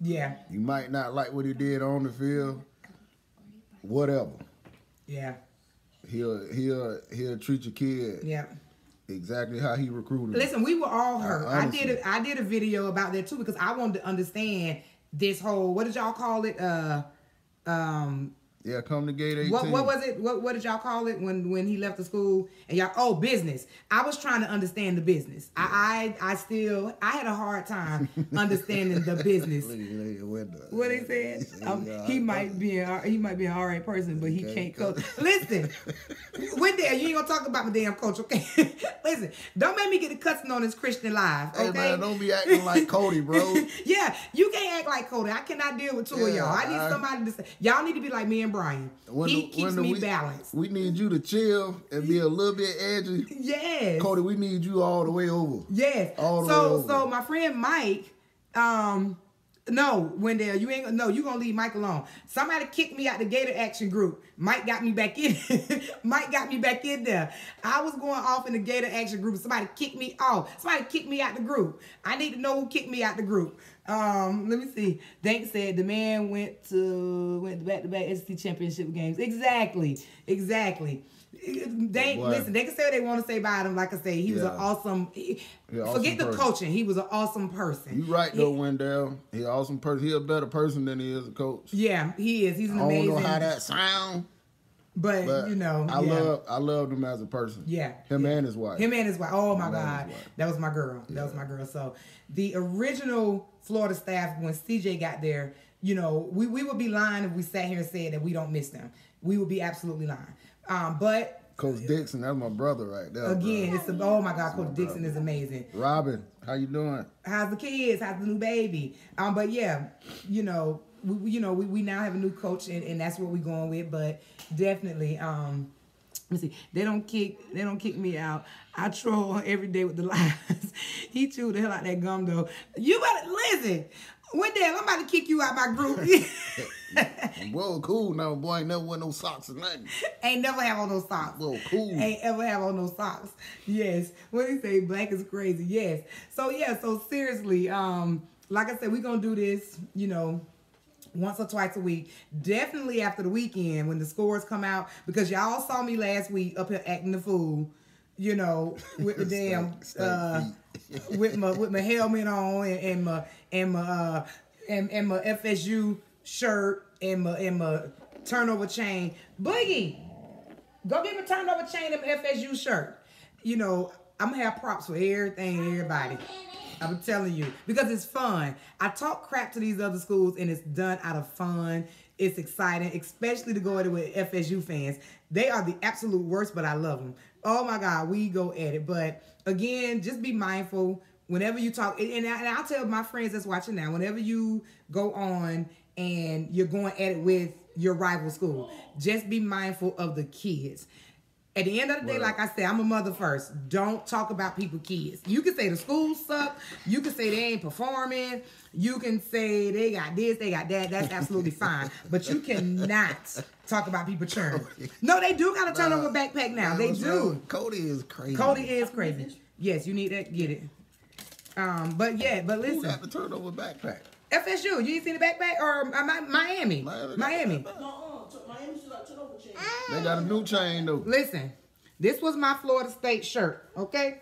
yeah, You might not like what he did on the field. Whatever. yeah, He'll he'll he'll treat your kid yeah. Exactly how he recruited. Listen, we were all hurt. I honestly. did a, I did a video about that too because I wanted to understand this whole what did y'all call it? Uh, um, Yeah, come to gate 18. What what was it? What what did y'all call it when when he left the school? And y'all oh business. I was trying to understand the business. I I, I still I had a hard time understanding the business. What he said? Um, he might be a, he might be an alright person, but he can't coach. Listen, Wendell, you ain't gonna talk about my damn coach, okay? Listen, don't make me get the cussing on this Christian live, okay? Hey man, don't be acting like Cody, bro. yeah, you can't act like Cody. I cannot deal with two of y'all. I need I- somebody to say. Y'all need to be like me and Brian. When he the- keeps me we- balanced. We need you to chill and be a little bit edgy. Yes. Cody, we need you all the way over. Yes. All the so way over. so my friend Mike, um, no, Wendell, you ain't no, you gonna leave Mike alone. Somebody kicked me out the Gator Action group. Mike got me back in. Mike got me back in there. I was going off in the Gator Action group. Somebody kicked me off. Somebody kicked me out the group. I need to know who kicked me out the group. Um, let me see. Dank said the man went to went back to back SEC championship games. Exactly. Exactly. They Boy. listen. They can say what they want to say about him. Like I say, he was an awesome. he- Yeah, forget awesome the coaching. He was an awesome person. You right though, He- Wendell. He awesome person. He a better person than he is a coach. yeah, he is. He's an I don't amazing. know how that sound, but, but you know, I yeah. love I loved him as a person. Yeah, him yeah. and his wife. Him and his wife. Oh my Him God, that was my girl. That was my girl. So the original Florida staff, when CJ got there, you know, we, we would be lying if we sat here and said that we don't miss them. We would be absolutely lying. Um, but Coach Dixon, that's my brother right there. again, bro. it's a, oh my God, Coach Dixon is amazing. Robin, how you doing? how's the kids how's the new baby um but yeah you know we, we- you know we, we now have a new coach and, and that's what we're going with but definitely um let me see they don't kick they don't kick me out i troll every day with the lies he chewed the hell out that gum though you better listen one day i'm about to kick you out my group Whoa, cool now, boy. Ain't never wear no socks or nothing. ain't never have on those socks Whoa, cool. ain't ever have on those socks. Yes. What do you say? Black is crazy. Yes. So yeah, so seriously, um, like I said, we're gonna do this, you know, once or twice a week. Definitely after the weekend when the scores come out, because y'all saw me last week up here acting the fool. you know, with the damn uh, with my with my helmet on and, and my and my uh, and, and my FSU shirt and my and my turnover chain. Boogie, go get my turnover chain and my FSU shirt. You know, I'm gonna have props for everything and everybody. I'm telling you because it's fun. I talk crap to these other schools and it's done out of fun. It's exciting, especially to go at it with FSU fans. They are the absolute worst, but I love them. Oh my God, we go at it. But again, just be mindful whenever you talk. And, I, and I'll tell my friends that's watching now, whenever you go on and you're going at it with your rival school, just be mindful of the kids. At the end of the day, Well- like I said, I'm a mother first. Don't talk about people kids. You can say the schools suck. You can say they ain't performing. You can say they got this, they got that. That's absolutely fine. But you cannot talk about people churn. No, they do got to turn over a backpack now. They do. wrong? Cody is crazy. Cody is crazy. Yes, you need that. Get it. Um, but yeah, but listen. Who listen, got the turnover backpack? FSU. You ain't seen the backpack or uh, Mi- Miami? Miami got Miami. the backpack. No, Miami still got turnover chain. They got a new chain though. Listen, this was my Florida State shirt. Okay,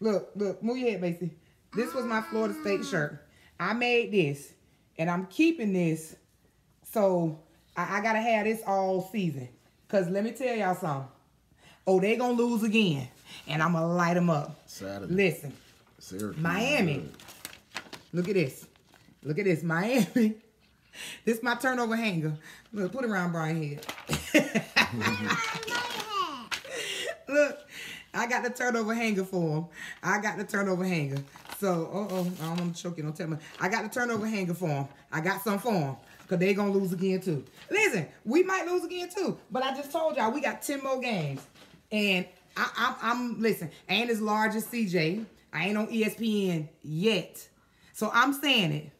look, look, move your head, Macy. This was my Florida State shirt. I made this, and I'm keeping this. So I, I gotta have this all season. Cause let me tell y'all something. Oh, they gonna lose again, and I'm gonna light them up. Saturday. Listen, Syracuse. Miami. Look at this. Look at this, Miami. This my turnover hanger. Look, put it around Brian head. Look, I got the turnover hanger for him. I got the turnover hanger. So, oh, oh, I don't want to choke you. Don't tell me. I got the turnover hanger for him. I got some for him. Because they going to lose again, too. Listen, we might lose again, too. But I just told y'all, we got 10 more games. And I, I, I'm, listen, I ain't as large as CJ. I ain't on ESPN yet. So I'm saying it.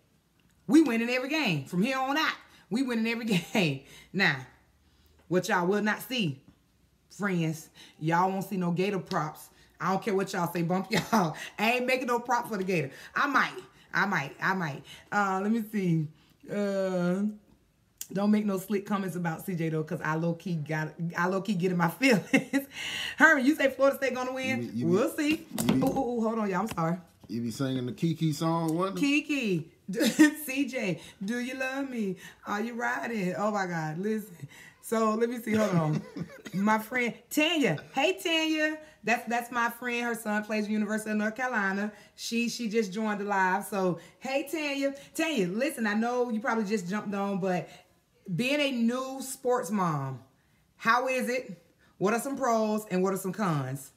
We winning every game. From here on out, we winning every game. Now, what y'all will not see, friends, y'all won't see no Gator props. I don't care what y'all say, bump y'all. I ain't making no prop for the Gator. I might. I might. I might. Uh, let me see. Uh, don't make no slick comments about CJ though, cause I low key got I low key get in my feelings. Herman, you say Florida State gonna win? You be- you be- we'll see. be- Ooh, ooh, ooh, hold on, y'all. I'm sorry. You be singing the Kiki song, Wonder? Kiki, CJ, do you love me? Are you riding? Oh my God, listen. So let me see. Hold on. my friend Tanya. Hey Tanya. That's that's my friend. Her son plays at University of North Carolina. She she just joined the live. So hey Tanya. Tanya, listen, I know you probably just jumped on, but being a new sports mom, how is it? What are some pros and what are some cons?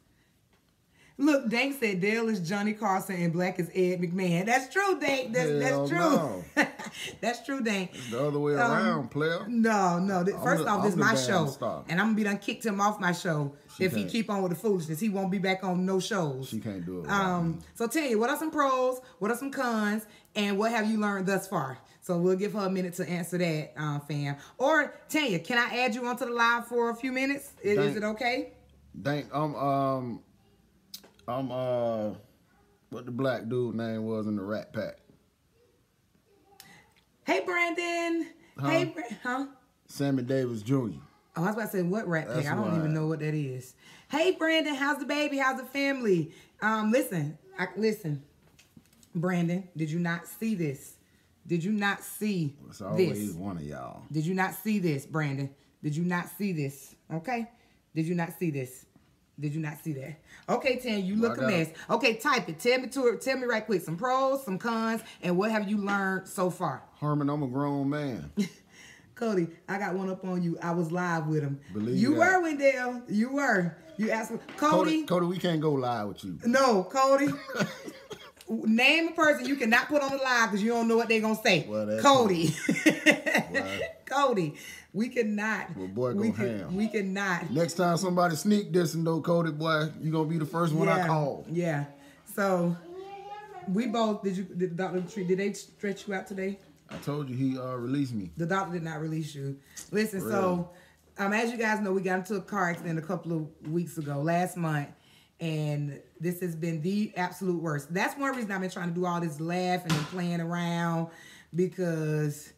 Look, Dank said Dale is Johnny Carson and Black is Ed McMahon. That's true, Dank. That's, Hell that's true. no. that's true, Dank. It's The other way Um, around, player. No, no. th- First the- off, I'm this is my show, star. and I'm gonna be done kicked him off my show She if he keep on with the foolishness. He won't be back on no shows. She can't do it. Um, so tell you, what are some pros? What are some cons? And what have you learned thus far? So we'll give her a minute to answer that, um, fam. Or Tanya, can I add you onto the live for a few minutes? Is, is it okay? Dank, I'm um I'm uh what the black dude name was in the Rat Pack. Hey, Brandon. Hey, Bra- huh? Sammy Davis Jr. Oh, I was about to say what rat pack. That's I don't even know what that is. Hey, Brandon, how's the baby? How's the family? Um, listen, I, listen, Brandon. Did you not see this? Did you not see It's always this? one of y'all. Did you not see this, Brandon? Did you not see this? Okay. Did you not see this? Did you not see that? Okay, Tan, you look I a mess. Okay, type it. Tell me to tell me right quick some pros, some cons, and what have you learned so far? Herman, I'm a grown man. Cody, I got one up on you. I was live with him. Believe you that. were Wendell. You were. You asked me, Cody. Cody, Cody, we can't go live with you. No, Cody. Name a person you cannot put on the live because you don't know what they're gonna say. Well, Cody. Cody. We cannot. Well, boy, go we can, ham. We cannot. Next time somebody sneak this and though, Cody, boy, you gonna be the first one I call. Yeah. So we both did you did the doctor treat did they stretch you out today? I told you he uh released me. The doctor did not release you. Listen, so um, as you guys know, we got into a car accident a couple of weeks ago, last month, and this has been the absolute worst. That's one reason I've been trying to do all this laughing and playing around because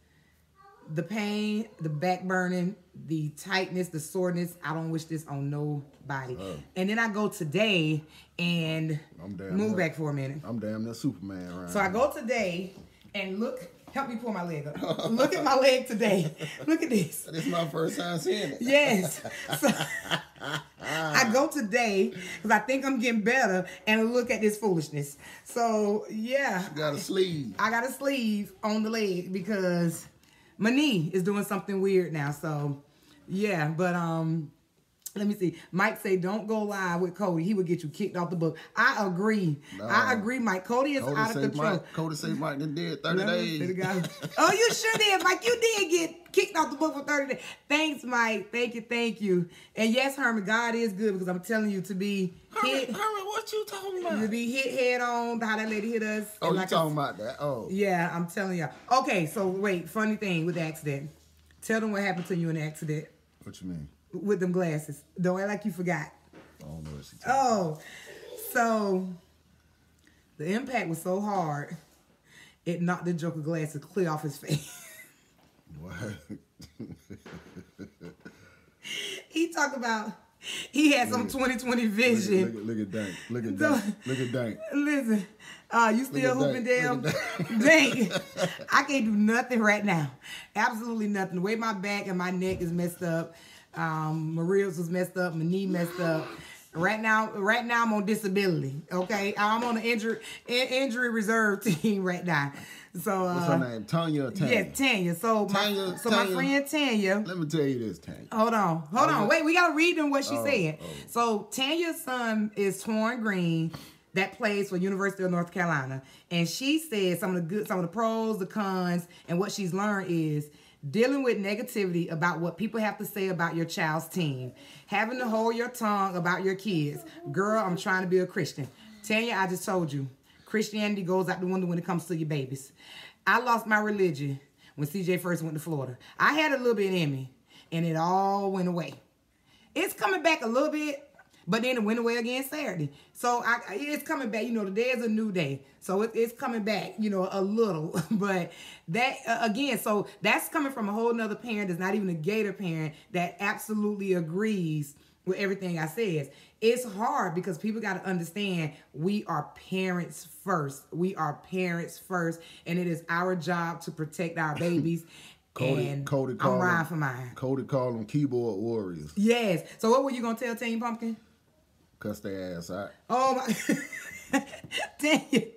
the pain, the back burning, the tightness, the soreness. I don't wish this on nobody. And then I go today and I'm damn move back for a minute. I'm damn near Superman right So I go today and look. Help me pull my leg up. look at my leg today. Look at this. This is my first time seeing it. Yes. So I go today because I think I'm getting better and look at this foolishness. So yeah, You got a sleeve. I got a sleeve on the leg because my knee is doing something weird now. So yeah, but um let me see. Mike say don't go live with Cody. He would get you kicked off the book. I agree. I agree, Mike. Cody is Cody out of say control. Mike, Cody say Mike done did 30 Let me see the days. oh, you sure did, Mike. You did get kicked off the book for 30 days. Thanks, Mike. Thank you, thank you. And yes, Herman, God is good because I'm telling you to be hit, Herman, what you talking about? to be hit head on, how that lady hit us. Oh, And you like I talking about that? Oh. yeah, I'm telling you. Okay, so wait, funny thing with the accident. Tell them what happened to you in the accident What you mean? With them glasses. Don't act like you forgot. I don't know what she talking Oh, so the impact was so hard, it knocked the Joker glasses clear off his face. What? he talked about he had some 2020 vision. Look, at look at Dank. Look at Dank. Look at Dank. Listen, uh, you still hooping down? Look Dang, I can't do nothing right now. Absolutely nothing. The way my back and my neck is messed up, um, my ribs was messed up, my knee messed up. Right now, right now I'm on disability. Okay, I'm on the injury in- injury reserve team right now. So, What's uh, her name? Tanya or Tanya? yeah, Tanya. So, my, Tanya, so my friend Tanya. Let me tell you this, Tanya. Hold on, hold on. Wait, we gotta read them what she Oh, said. oh. So Tanya's son is Torn Green, that plays for University of North Carolina, and she said some of the good, some of the pros, the cons, and what she's learned is dealing with negativity about what people have to say about your child's team, having to hold your tongue about your kids. Girl, I'm trying to be a Christian. Tanya, I just told you, Christianity goes out the window when it comes to your babies. I lost my religion when CJ first went to Florida. I had a little bit in me, and it all went away. It's coming back a little bit, but then it went away again Saturday. So I, it's coming back. You know, today is a new day, so it, it's coming back. You know, a little, but that uh, again. So that's coming from a whole nother parent that's not even a Gator parent that absolutely agrees with everything I says. It's hard because people got to understand we are parents first. We are parents first, and it is our job to protect our babies. Cody, and Cody I'm riding them, for mine. Cody called them keyboard warriors. Yes. So what were you gonna tell Team Pumpkin? Cuss their ass out. Oh my Damn you.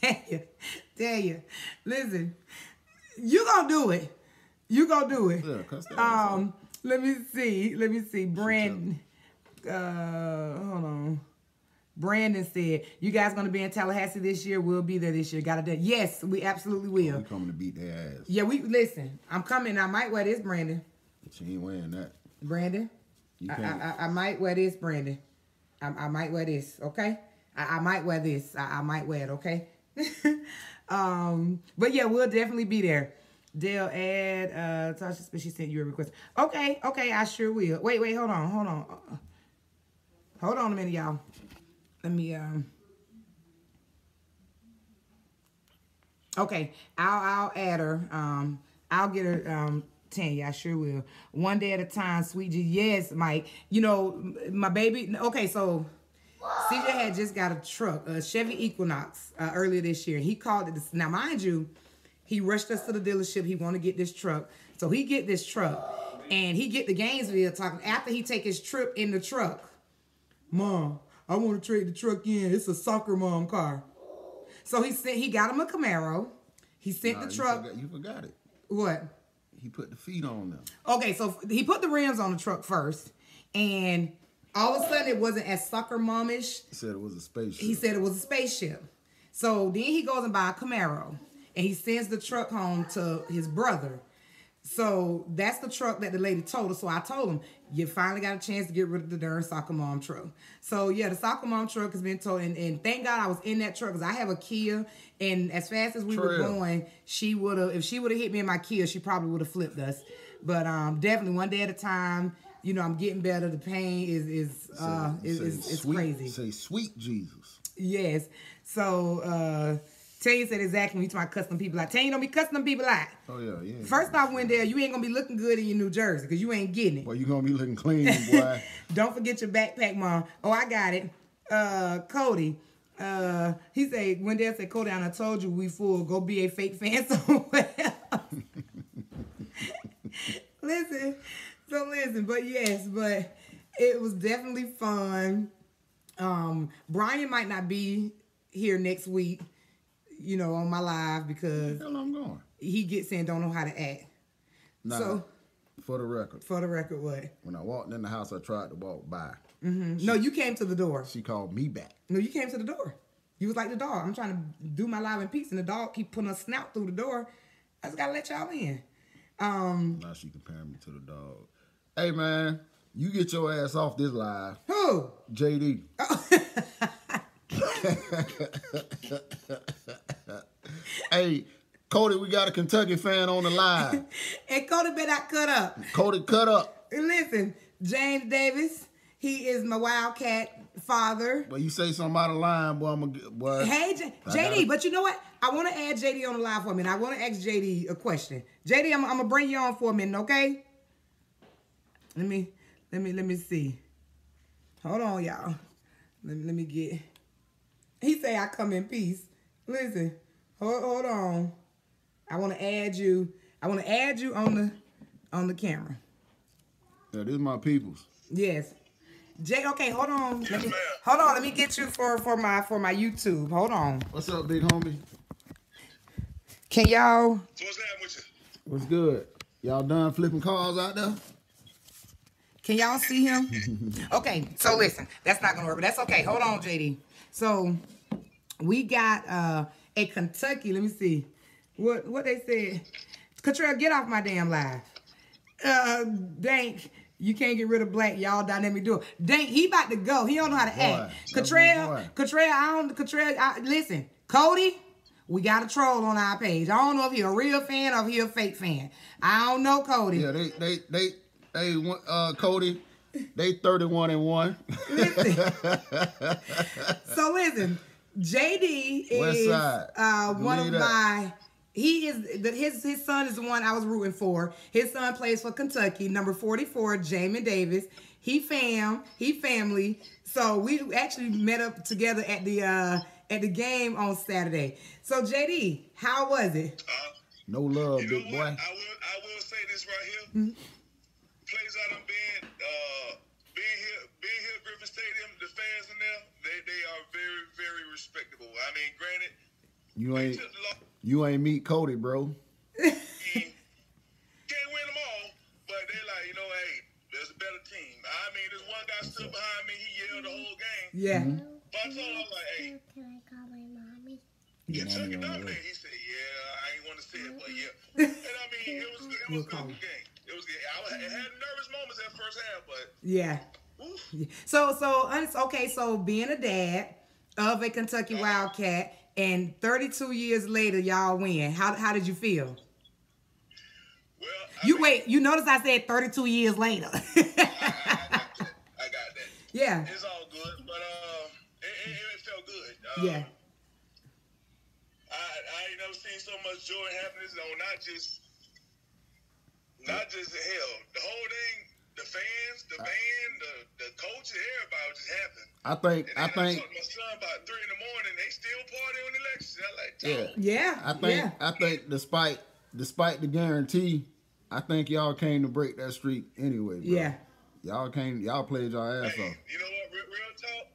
Damn you. Damn you. Listen. You gonna do it. You gonna do it. Yeah, cuss their ass out. Um, let me see. Let me see. Brandon. Uh hold on. Brandon said, "You guys gonna be in Tallahassee this year? We'll be there this year. Got it? Yes, we absolutely will. We coming to beat their ass. Yeah, we listen. I'm coming. I might wear this, Brandon. She ain't wearing that. Brandon. You I, can't. I, I might wear this, Brandon. I, I might wear this, okay? I, I might wear this. I, I might wear it, okay? um, but yeah, we'll definitely be there. Dale add uh Tasha she sent you a request. Okay, okay, I sure will. Wait, wait, hold on, hold on. Uh, Hold on a minute, y'all. Let me um Okay, I'll I'll add her. Um, I'll get her. Um, Tanya, I sure will. One day at a time, sweet G. Yes, Mike. You know my baby. Okay, so CJ had just got a truck, a Chevy Equinox, uh, earlier this year. He called it. This, now, mind you, he rushed us to the dealership. He want to get this truck, so he get this truck, and he get the Gainesville talking after he take his trip in the truck. Mom, I want to trade the truck in. It's a soccer mom car. So he sent. He got him a Camaro. He sent Nah, the you truck. forgot- You forgot it. What? He put the feet on them. Okay, so he put the rims on the truck first, and all of a sudden it wasn't as sucker momish. He said it was a spaceship. He said it was a spaceship. So then he goes and buy a Camaro, and he sends the truck home to his brother. So that's the truck that the lady told us. So I told him, you finally got a chance to get rid of the darn soccer mom truck. So yeah, the soccer mom truck has been told, and, and thank God I was in that truck because I have a Kia, and as fast as we were going, she would have, if she would have hit me in my Kia, she probably would have flipped us. But um, definitely one day at a time. You know, I'm getting better. The pain is is uh Say- is, say is, is sweet- crazy. Say sweet Jesus. Yes. So uh Tanya said exactly when you talk about cussing people out. Tanya don't be cussing people out. Oh yeah, yeah. First off, Wendell, you ain't gonna be looking good in your New Jersey because you ain't getting it. Boy, you gonna be looking clean, boy. Don't forget your backpack, mom. Oh, I got it. Uh, Cody. Uh, he said Wendell said, Cody, I told you we fool. Go be a fake fan somewhere. else." listen, so listen, but yes, but it was definitely fun. Um, Brian might not be here next week, you know, on my live because Hell, I'm going. he gets in don't know how to act. Nah, So- for the record, For the record, what? when I walked in the house, I tried to walk by. No, you came to the door. She called me back. No, you came to the door. You was like the dog. I'm trying to do my live in peace, and the dog keep putting a snout through the door. I just gotta let y'all in. Um, Now she comparing me to the dog. Hey man, you get your ass off this live, who? JD. hey, Cody, we got a Kentucky fan on the line. And Cody better not cut up. Cody, cut up. And listen, James Davis, he is my Wildcat father. But you say something out of line, boy, I'm gonna boy. Hey, J- JD, but you know what? I want to add JD on the line for a minute. I want to ask JD a question. JD, I'm, I'm gonna bring you on for a minute, okay? Let me, let me, let me see. Hold on, y'all. Let me, let me get. He say I come in peace. Listen, hold, hold on. I want to add you. I want to add you on the, on the camera. Yeah, this is my peoples. Yes. Jay, okay, hold on. Let me, hold on. Let me get you for for my for my YouTube. Hold on. What's up, big homie? Can y'all? So what's happening with you? What's good? Y'all done flipping cars out there? Can y'all see him? okay, so listen, that's not gonna work, but that's okay. Hold on, JD. So we got uh a Kentucky. Let me see what what they said. Cottrell, get off my damn live. Uh, Dank, you can't get rid of Black. Y'all dynamic duo. Dank, he about to go. He don't know how to Boy, act. Cottrell. Cottrell, I don't. Cottrell, I, listen, Cody. We got a troll on our page. I don't know if he a real fan or if he a fake fan. I don't know Cody. Yeah, they they they they want- uh Cody, they 31 and 1. So listen, JD is uh, one of my. He is the, his his son is the one I was rooting for. His son plays for Kentucky, number forty four, Jamin Davis. He fam, he family. So we actually met up together at the uh, at the game on Saturday. So JD, how was it? Uh, No love, you know big what? boy. I will I will say this right here. Place I done been, uh, being here, being here at Griffin Stadium, the fans in there, they they are very very respectable. I mean, granted, You ain't took you ain't meet Cody, bro. Can't win them all, but they're like, you know, hey, there's a better team. I mean, this one guy stood behind me, he yelled the mm-hmm. whole game. Yeah, But I told him, like, hey, Can I call my mommy? Kentucky dominated. He said, yeah, I ain't want to say it, but yeah. And I mean, it was, it was good game. It was. I it had nervous moments at first half, but yeah. oof. So so okay, so being a dad of a Kentucky Wildcat and 32 years later y'all win. How how did you feel? Well, I You mean, wait, you notice I said 32 years later. I, I, got that. I got that. yeah. It's all good, but uh, it, it, it felt good. Uh, Yeah. I, I ain't never seen so much joy and happiness on not just, not just hell, the whole thing, the fans, the band, the the coaches, everybody was just happy. I think And I think talked to my son about three in the morning. They still party on the elections. I like, yeah. Yeah. I think yeah. I think despite despite the guarantee, I think y'all came to break that streak anyway, bro. Yeah. Y'all came y'all played y'all ass Hey, off. you know what? Real, real talk.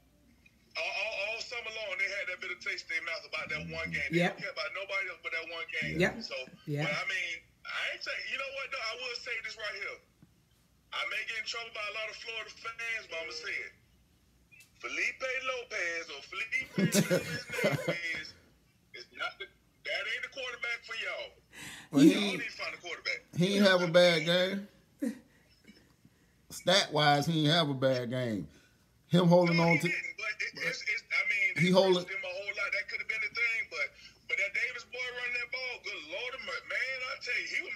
All, all, all summer long, they had that bit of taste in their mouth about that one game. They Yep. don't care about nobody else but that one game. Yep. So, Yeah. but I mean, I ain't say. You know what? Though I will say this right here. I may get in trouble by a lot of Florida fans, but I'ma say it. Felipe Lopez or Felipe whatever his name is, is not the. That ain't the quarterback for y'all. Well, Y'all need to find a quarterback. he ain't have a bad game. Stat wise, he ain't have a bad game. Him holding No, on to didn't, but it, it's, it's, I mean, He he hold hold him a whole lot. That could have been the thing, but but that Davis boy running that ball, good lord, man, I tell you, he was.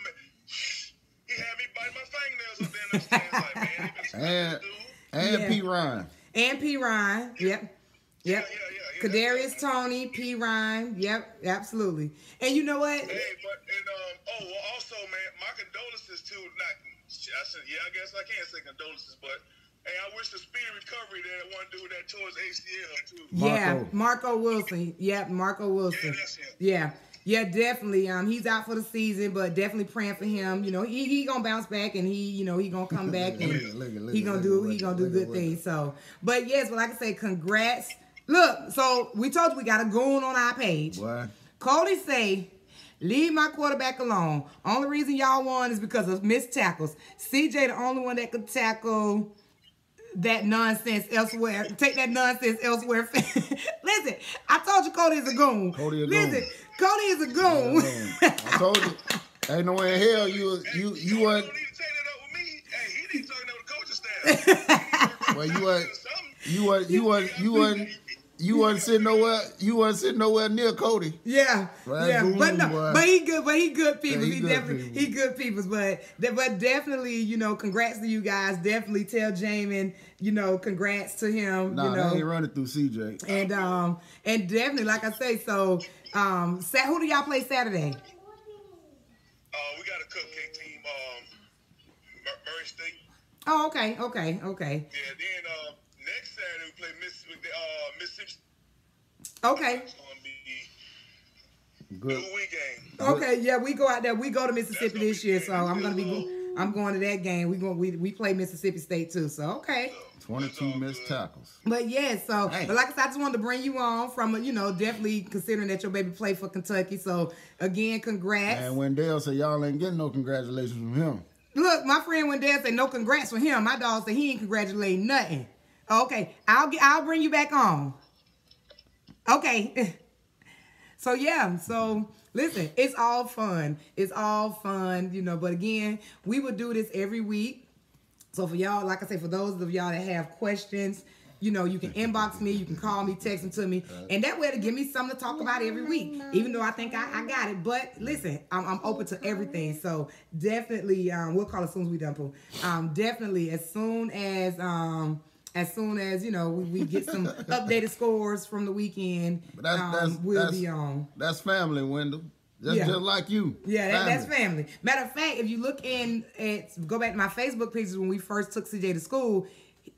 Ma- He had me bite my fingernails up there in the stands, like man, they been and dude. and Yeah. P Ryan. And P Ryan. Yep. Yeah, Yep. yeah, yeah, Kadarius Toney, P. Rhyme. Yep, absolutely. And you know what? Hey, but and um, oh, well, also, man, my condolences to not. I said, yeah, I guess I can't say condolences, but hey, I wish the speedy recovery to that one dude that tore his ACL too. Yeah, Marco. Marco Wilson. Yep, Marco Wilson. Yeah, that's him. Yeah. Yeah, definitely. Um, he's out for the season, but definitely praying for him. You know, he he gonna bounce back, and he, you know, he gonna come back, and Look look look he gonna do he gonna do good what- things. So, but yes, but like I say, congrats. Look, so we told you we got a goon on our page. Boy, Cody say, leave my quarterback alone. Only reason y'all won is because of missed tackles. CJ the only one that could tackle that nonsense elsewhere. Take that nonsense elsewhere. Listen, I told you Cody is a goon. Cody a Listen, goon. Cody is a goon. man, I told you, ain't no way in hell you you you Hey, wasn't don't need take that up with me. Hey, he need to talk that the coaching staff. well you wasn't you wasn't you wasn't you wasn't you wasn't sitting nowhere you wasn't sitting nowhere near Cody. Yeah, Right, yeah, goon, but no, boy. but he good, but he good people. he he, good definitely people. he good people. But but definitely, you know, congrats to you guys. Definitely tell Jamin, you know, congrats to him. Nah, you they ain't running through CJ. and um and definitely, like I say, so um, Sa- who do y'all play Saturday? Uh, we got a cupcake team. Um, Murray State. Oh, okay, okay, okay, Yeah. Then uh, next Saturday we play Mississippi. Uh, Mississippi. okay, It's gonna be Good. two game. okay. Yeah, we go out there. We go to Mississippi this year, so I'm gonna be. Go- I'm going to that game. We going we we play Mississippi State too. So okay. Twenty two missed tackles. But yeah, so Dang. but like I said, I just wanted to bring you on from you know definitely considering that your baby played for Kentucky. So again, congrats. And Wendell said y'all ain't getting no congratulations from him. Look, my friend Wendell said no congrats for him. My dog said he ain't congratulating nothing. Okay, I'll get I'll bring you back on. Okay. So yeah, so listen, it's all fun. It's all fun, you know. But again, we will do this every week. So for y'all, like I say, for those of y'all that have questions, you know, you can inbox me, you can call me, text them to me, and that way to give me something to talk about every week. Even though I think I, I got it, but listen, I'm, I'm open to everything. So definitely, um, we'll call as soon as we done. Um, definitely, as soon as um, as soon as you know we, we get some updated scores from the weekend, But that's um, that's we'll that's, be on. That's family, Wendell. Just Yeah. just like you. Yeah, that, that's family. Matter of fact, if you look in at go back to my Facebook pages when we first took CJ to school,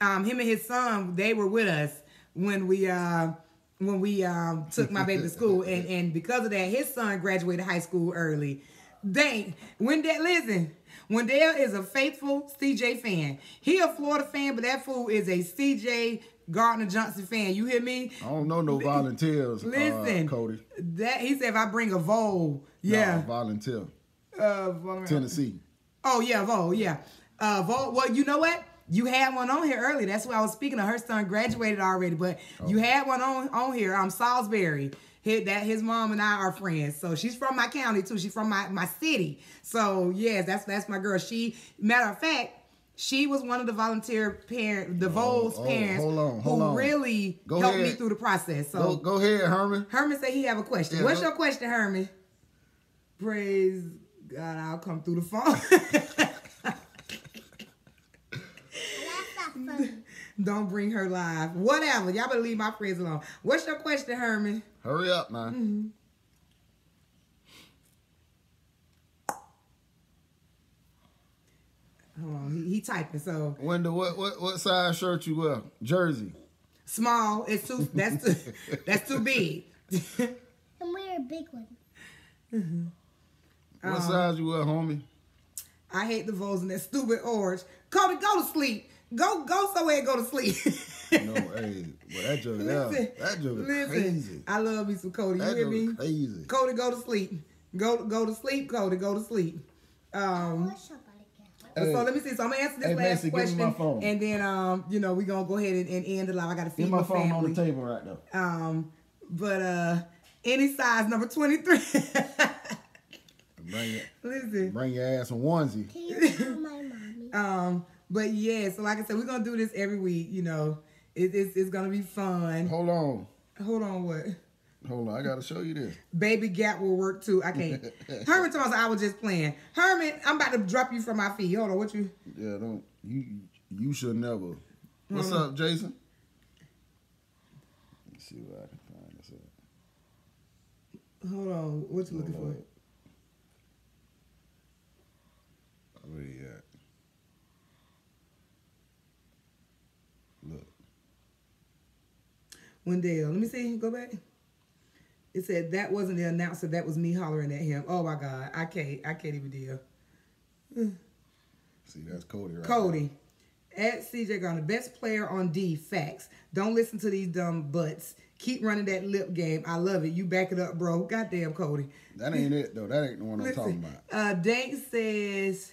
um, him and his son they were with us when we uh when we um took my baby to school, and and because of that, his son graduated high school early. Dang, Wendell, listen. Wendell is a faithful CJ fan. He a Florida fan, but that fool is a CJ Gardner Johnson fan. You hear me? I don't know no volunteers, Listen, uh, Cody. that he said if I bring a Vol, No, yeah, volunteer. uh, Vol- Tennessee. Oh yeah, Vo, yeah. Uh Vo, well, you know what? You had one on here earlier. That's why I was speaking of. Her son graduated already, but you had one on on here. I'm um Salisbury. His, that his mom and I are friends. So she's from my county too. She's from my, my city. So yes, that's that's my girl. She matter of fact, she was one of the volunteer parent the oh, Vols oh, parents hold on, hold who on. really Go helped me through the process. So Go go ahead, Herman. Herman said he have a question. Yeah, What's go- your question, Herman? Praise God, I'll come through the phone. Don't bring her live. Whatever. Y'all better leave my friends alone. What's your question, Herman? Hurry up, man. Mm-hmm. Hold on. He, he typing. So Wendell, what, what what size shirt you wear? Jersey. small. It's too. That's too. that's too big. And we're a big one. Mhm. What Um, size you wear, homie? I hate the Vols and that stupid orange. Cody, go to sleep. Go go somewhere and go to sleep. No, hey, well that joke, Listen, that, that joke is listen. crazy. I love me some Cody. You That hear joke me? is crazy. Cody, go to sleep. Go go to sleep, Cody. Go to sleep. Um, What's up, Alec? Hey, so let me see. So I'm gonna answer this hey, last Macy, give me question, my phone. and then um, you know, we're gonna go ahead and, and end the live. I gotta feed Get my phone family. on the table right now. Um, but uh, any size number 23. Bring your, Listen. bring your ass a onesie. Can you tell my mommy? Um, but yeah, so like I said, we're gonna do this every week. You know, it, it's it's gonna be fun. Hold on, Hold on, what? hold on. I gotta show you this. Baby gap will work too. I can't. Herman told us I was just playing. Herman, I'm about to drop you from my feet. Hold on, what you? Yeah, don't you? You should never. What's Mm-hmm. up, Jason? Let's see what I can find this at. Hold on. What you looking Hold for? Where you at? Look. Wendell. Let me see. Go back. It said that wasn't the announcer. That was me hollering at him. Oh my God. I can't. I can't even deal. See, that's Cody right Cody. At CJ Gardner, best player on D. Facts. Don't listen to these dumb butts. Keep running that lip game. I love it. You back it up, bro. Goddamn, Cody. That ain't it though. That ain't the one I'm talking about. uh, Dank says,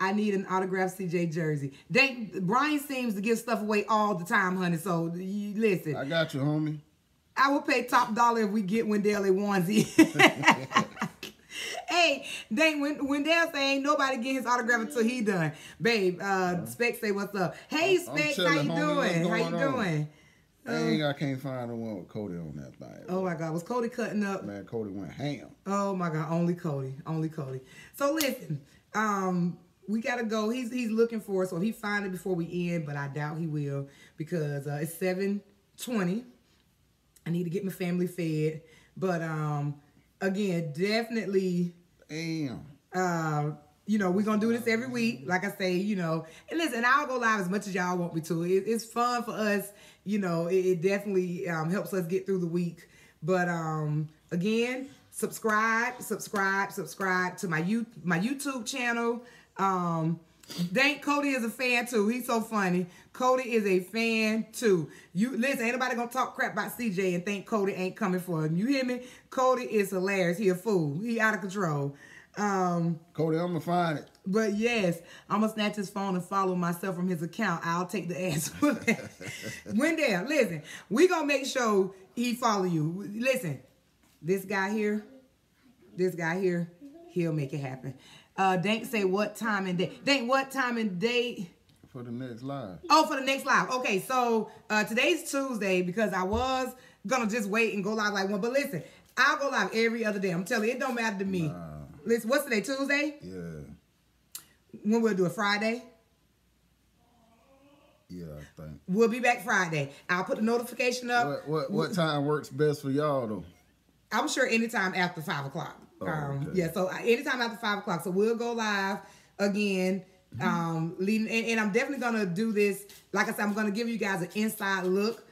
I need an autographed CJ jersey. Dank, Brian seems to give stuff away all the time, honey. So you, listen, I got you, homie. I will pay top dollar if we get Wendell a onesie. hey, Dank, Wen- Wendell say ain't nobody get his autograph until he done. Babe, uh, Specs say what's up. Hey, Specs, how you homie. Doing? How you on? doing? Dang, I can't find the one with Cody on that thing. Oh my God, was Cody cutting up? Man, Cody went ham. Oh my God, only Cody, only Cody. So listen, um, we gotta go. He's he's looking for us, so he find it before we end, but I doubt he will because uh, it's seven twenty. I need to get my family fed, but um, again, definitely Damn. uh, you know, we're gonna do this every week. Like I say, you know, and listen, I'll go live as much as y'all want me to. It, it's fun for us, you know. It, it definitely um, helps us get through the week. But um, again, subscribe, subscribe, subscribe to my you my YouTube channel. Um, Dank Cody is a fan too. He's so funny. Cody is a fan too. You listen, ain't nobody gonna talk crap about CJ and think Cody ain't coming for him. You hear me? Cody is hilarious. He a fool. He out of control. Um, Cody, I'm gonna find it. but yes, I'm gonna snatch his phone and follow myself from his account. I'll take the ass. Wendell, listen, we gonna make sure he follow you. Listen, this guy here, this guy here, he'll make it happen. Uh, Dank say what time and day? Dank, what time and date? For the next live. Oh, for the next live. Okay, so uh, today's Tuesday because I was gonna just wait and go live like one. But listen, I'll go live every other day. I'm telling you, it don't matter to me. Listen, what's today? Tuesday? Yeah. When we'll do it Friday? Yeah, I think. We'll be back Friday. I'll put the notification up. What what what time works best for y'all though? I'm sure anytime after five o'clock. Oh, um, okay. Yeah, so anytime after five o'clock. So we'll go live again. Um, leading, and, and I'm definitely gonna do this. Like I said, I'm gonna give you guys an inside look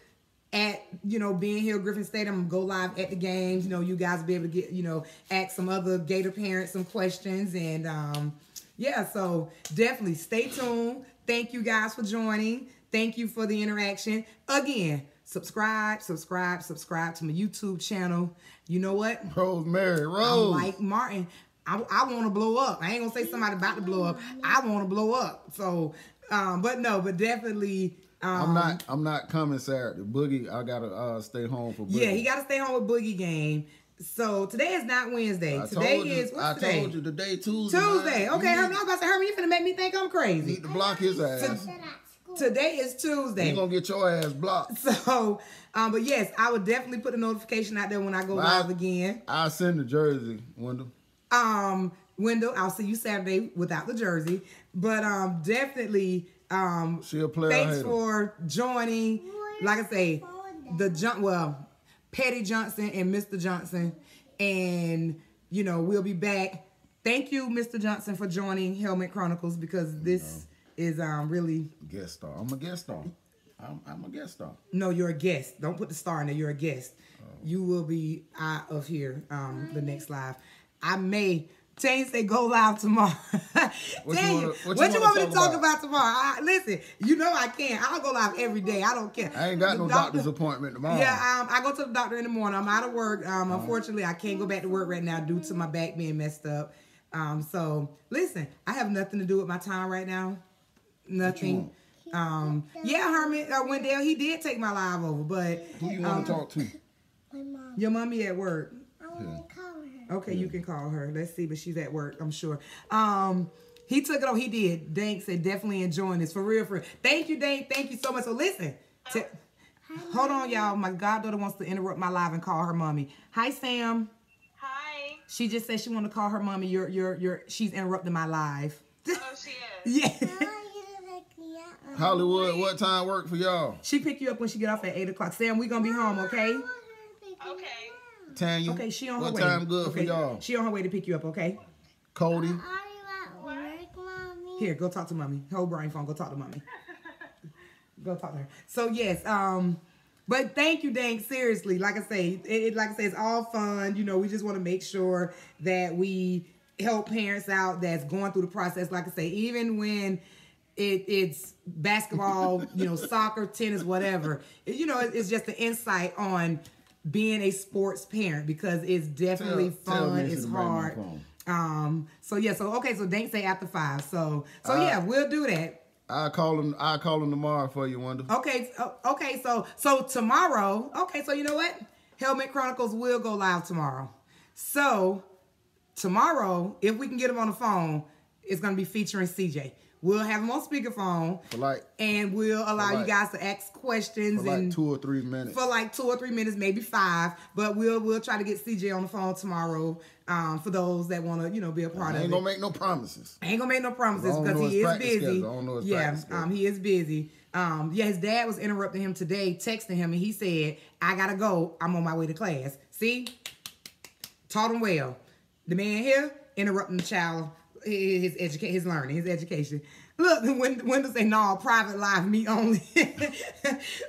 at you know being here at Griffin Stadium. I'm gonna go live at the games. You know, you guys will be able to get you know ask some other Gator parents some questions and um, yeah. So definitely stay tuned. Thank you guys for joining. Thank you for the interaction. Again, subscribe, subscribe, subscribe to my YouTube channel. You know what? Rosemary I'm Rose. like Martin. I, I want to blow up. I ain't gonna say somebody about to blow up. I want to blow up. So, um, but no, but definitely. Um, I'm not I'm not coming Saturday. Boogie, I gotta uh, stay home for Boogie. Yeah, he got to stay home with Boogie game. So today is not Wednesday. I today told you, is what's I today? told you today Tuesday. Tuesday. man. Okay, You Herman. I need, was about to say, Herman, you finna make me think I'm crazy. need to block his ass. That at school. Today is Tuesday. You're gonna get your ass blocked. So, um, but yes, I would definitely put a notification out there when I go Bye. live again. I'll send the jersey, Wendell. Um, Wendell, I'll see you Saturday without the jersey. But um, definitely, um, She a player thanks for joining. Like I say, the jump. Well, Petty Johnson and Mr. Johnson, and you know we'll be back. Thank you, Mr. Johnson, for joining Helmet Chronicles because this is um really Guest star. I'm a guest star. I'm, I'm a guest star. no, you're a guest. Don't put the star in there. You're a guest. Oh. You will be out of here. Um, the next live. I may change say go live tomorrow. What you wanna- it. what what you you wanna me to talk talk about? about, tomorrow? I, listen, you know I can. I'll go live every day. I don't care. I ain't got The no doctor- doctor's appointment tomorrow. Yeah, um, I go to the doctor in the morning. I'm out of work. Um, unfortunately, I can't go back to work right now due to my back being messed up. Um, so listen, I have nothing to do with my time right now. Nothing. Um, yeah, Herman uh, Wendell, he did take my live over, but Who you want um, to talk to? My mom. your mommy at work. I want to call her. Okay, you can call her. Let's see, but she's at work, I'm sure. Um, he took it on. He did. Dank said definitely enjoying this for real. For real. thank you, Dank. Thank you so much. So listen, t- hold on, y'all. My goddaughter wants to interrupt my live and call her mommy. Hi, Sam. Hi. She just said she want to call her mommy. You're, you're, you're. She's interrupting my live. Oh, she is. yeah. I want you to pick me up. Hollywood, what time work for y'all? She pick you up when she get off at eight o'clock. Sam, we gonna be home, okay? Okay. Tanya, Okay, she on her what way. time good okay. for y'all? She on her way to pick you up, okay? Cody, Are you at work, mommy? Here, go talk to mommy. Hold Brian phone. Go talk to mommy. go talk to her. So yes, um, but thank you, Dank. Seriously, like I say, it, it like I say, it's all fun. You know, we just want to make sure that we help parents out that's going through the process. Like I say, even when it, it's basketball, you know, soccer, tennis, whatever. it- you know, it- it's just an insight on being a sports parent because it's definitely Tell- tell fun. Missy It's to bring my hard. Um. So yeah. So okay. So Dank say after five. So so Uh, yeah, we'll do that. I call him. I call him tomorrow for you, Wonder. Okay. Okay. So so tomorrow. Okay. So you know what? Helmet Chronicles will go live tomorrow. So tomorrow, if we can get him on the phone, it's gonna be featuring CJ. We'll have him on speakerphone, For like, and we'll allow you guys to ask questions for and like two or three minutes. for like two or three minutes, maybe five. But we'll we'll try to get CJ on the phone tomorrow. Um, for those that want to you know be a part I of ain't it. gonna make no promises. I ain't gonna make no promises because he is busy. I don't know his yeah, um, he is busy. Um, yeah, his dad was interrupting him today, texting him, and he said, "I gotta go. I'm on my way to class." See, taught him well. The man here interrupting the child his educate his learning, his education. Look, when when to say no, private life, me only.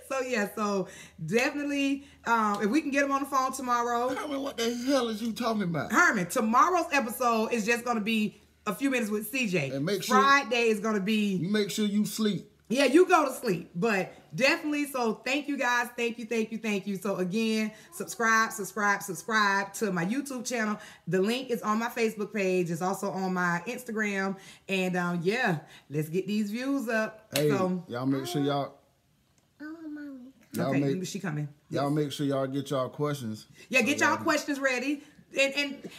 so yeah, so definitely, um, if we can get him on the phone tomorrow, mean, what the hell is you talking about? Herman, tomorrow's episode is just gonna be a few minutes with CJ. And make sure- Friday is gonna be You make sure you sleep. yeah, you go to sleep, but definitely. So thank you guys, thank you, thank you, thank you. So again, subscribe, subscribe, subscribe to my YouTube channel. The link is on my Facebook page. It's also on my Instagram, and um, yeah, let's get these views up. Hey, so y'all make sure y'all Oh, mommy. y'all okay, make she coming. y'all make sure y'all get y'all questions. Yeah, get y'all y'all- questions ready. And and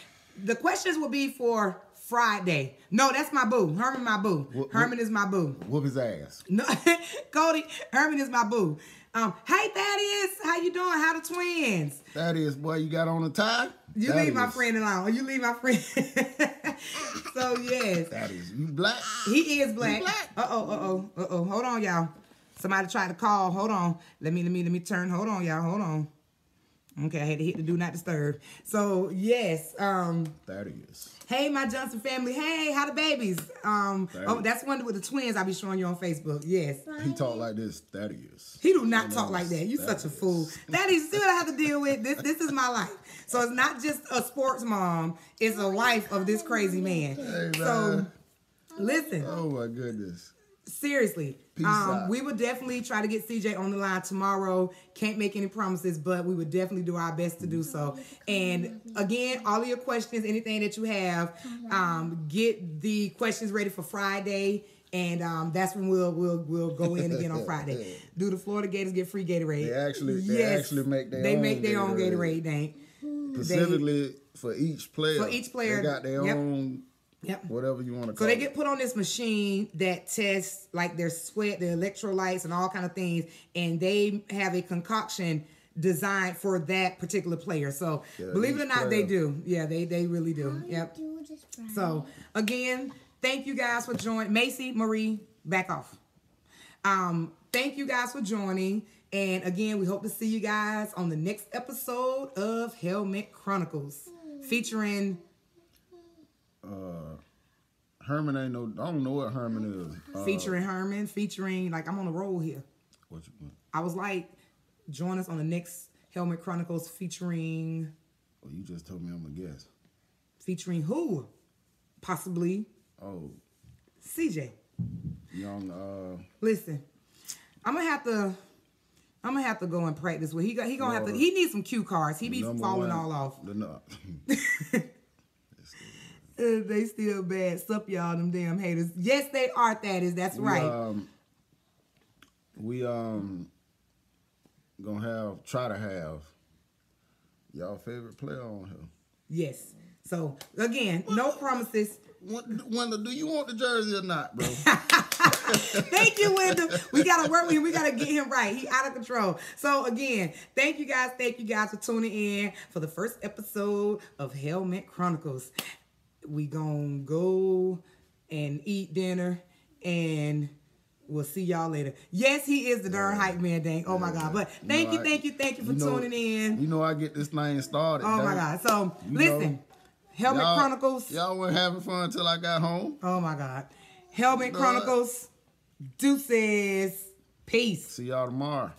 the questions will be for Friday. No, that's my boo. Herman my boo. Herman is my boo. Whoop his ass. No Cody, Herman is my boo. Um, hey Thaddeus, how you doing? How the twins? Thaddeus, boy, you got on a tie. You leave my friend alone. You leave my friend. so yes. That is you black. He is black. black. Uh oh, uh oh, uh oh. Hold on, y'all. Somebody tried to call. Hold on. Let me, let me, let me turn. Hold on, y'all. Hold on. Okay, I had to hit the do not disturb. So yes, um, hey my Johnson family. Hey, how the babies? Um, oh, that's one with the twins. I'll be showing you on Facebook. Yes. He talk like this. That is. He do not talk like that. You such a fool. That is still I have to deal with. This this is my life. So it's not just a sports mom. It's a wife of this crazy man. Hey, So man. listen, Oh my goodness. Seriously. Um, we will definitely try to get CJ on the line tomorrow. Can't make any promises, but we would definitely do our best to do so. And again, all of your questions, anything that you have, um, get the questions ready for Friday. And um, that's when we'll we'll we'll go in again on Friday. Do the Florida Gators get free Gatorade? They actually- they actually make their they own make their own Gatorade. Gatorade. Dank. Specifically for each player. For each player, They got their yep. own Yep. whatever you want to So call they it. get put on this machine that tests like their sweat, their electrolytes, and all kind of things, and they have a concoction designed for that particular player. So Yeah, believe it or each not, they do. Yeah, they they really do. Yep. Do. So again, thank you guys for joining. Macy Marie, back off. Um, thank you guys for joining. And again, we hope to see you guys on the next episode of Helmet Chronicles, featuring Herman ain't no. I don't know what Herman is. Uh, featuring Herman, featuring like I'm on a roll here. what you? Mean? I was like, join us on the next Helmet Chronicles featuring Oh, you just told me I'm a guest. featuring who? Possibly Oh, CJ. young. Uh, Listen, I'm gonna have to. I'm gonna have to go and practice with he got he gonna have to he needs some cue cards. He be falling one- all off. The, no, Uh, they still bad. Sup y'all them damn haters. Yes, they are that is that's we, right. Um, we um gonna have try to have y'all favorite player on here. yes. So again, no promises. Wendell, Wendell, do you want the jersey or not, bro? Thank you, Wyndham. We gotta work with him. We gotta get him right. He out of control. So again, thank you guys. Thank you guys for tuning in for the first episode of Helmet Chronicles. We gonna go and eat dinner and We'll see y'all later. Yes, he is the darn hype man, dang. Oh my God. But thank you, know, I- thank you, thank you for know- tuning in. You know I get this thing started. Oh my. God. So You listen, know, Helmet Y'all- Chronicles. Y'all weren't having fun until I got home. Oh my God. Helmet Nah. Uh, Chronicles. Deuces. Peace. See y'all tomorrow.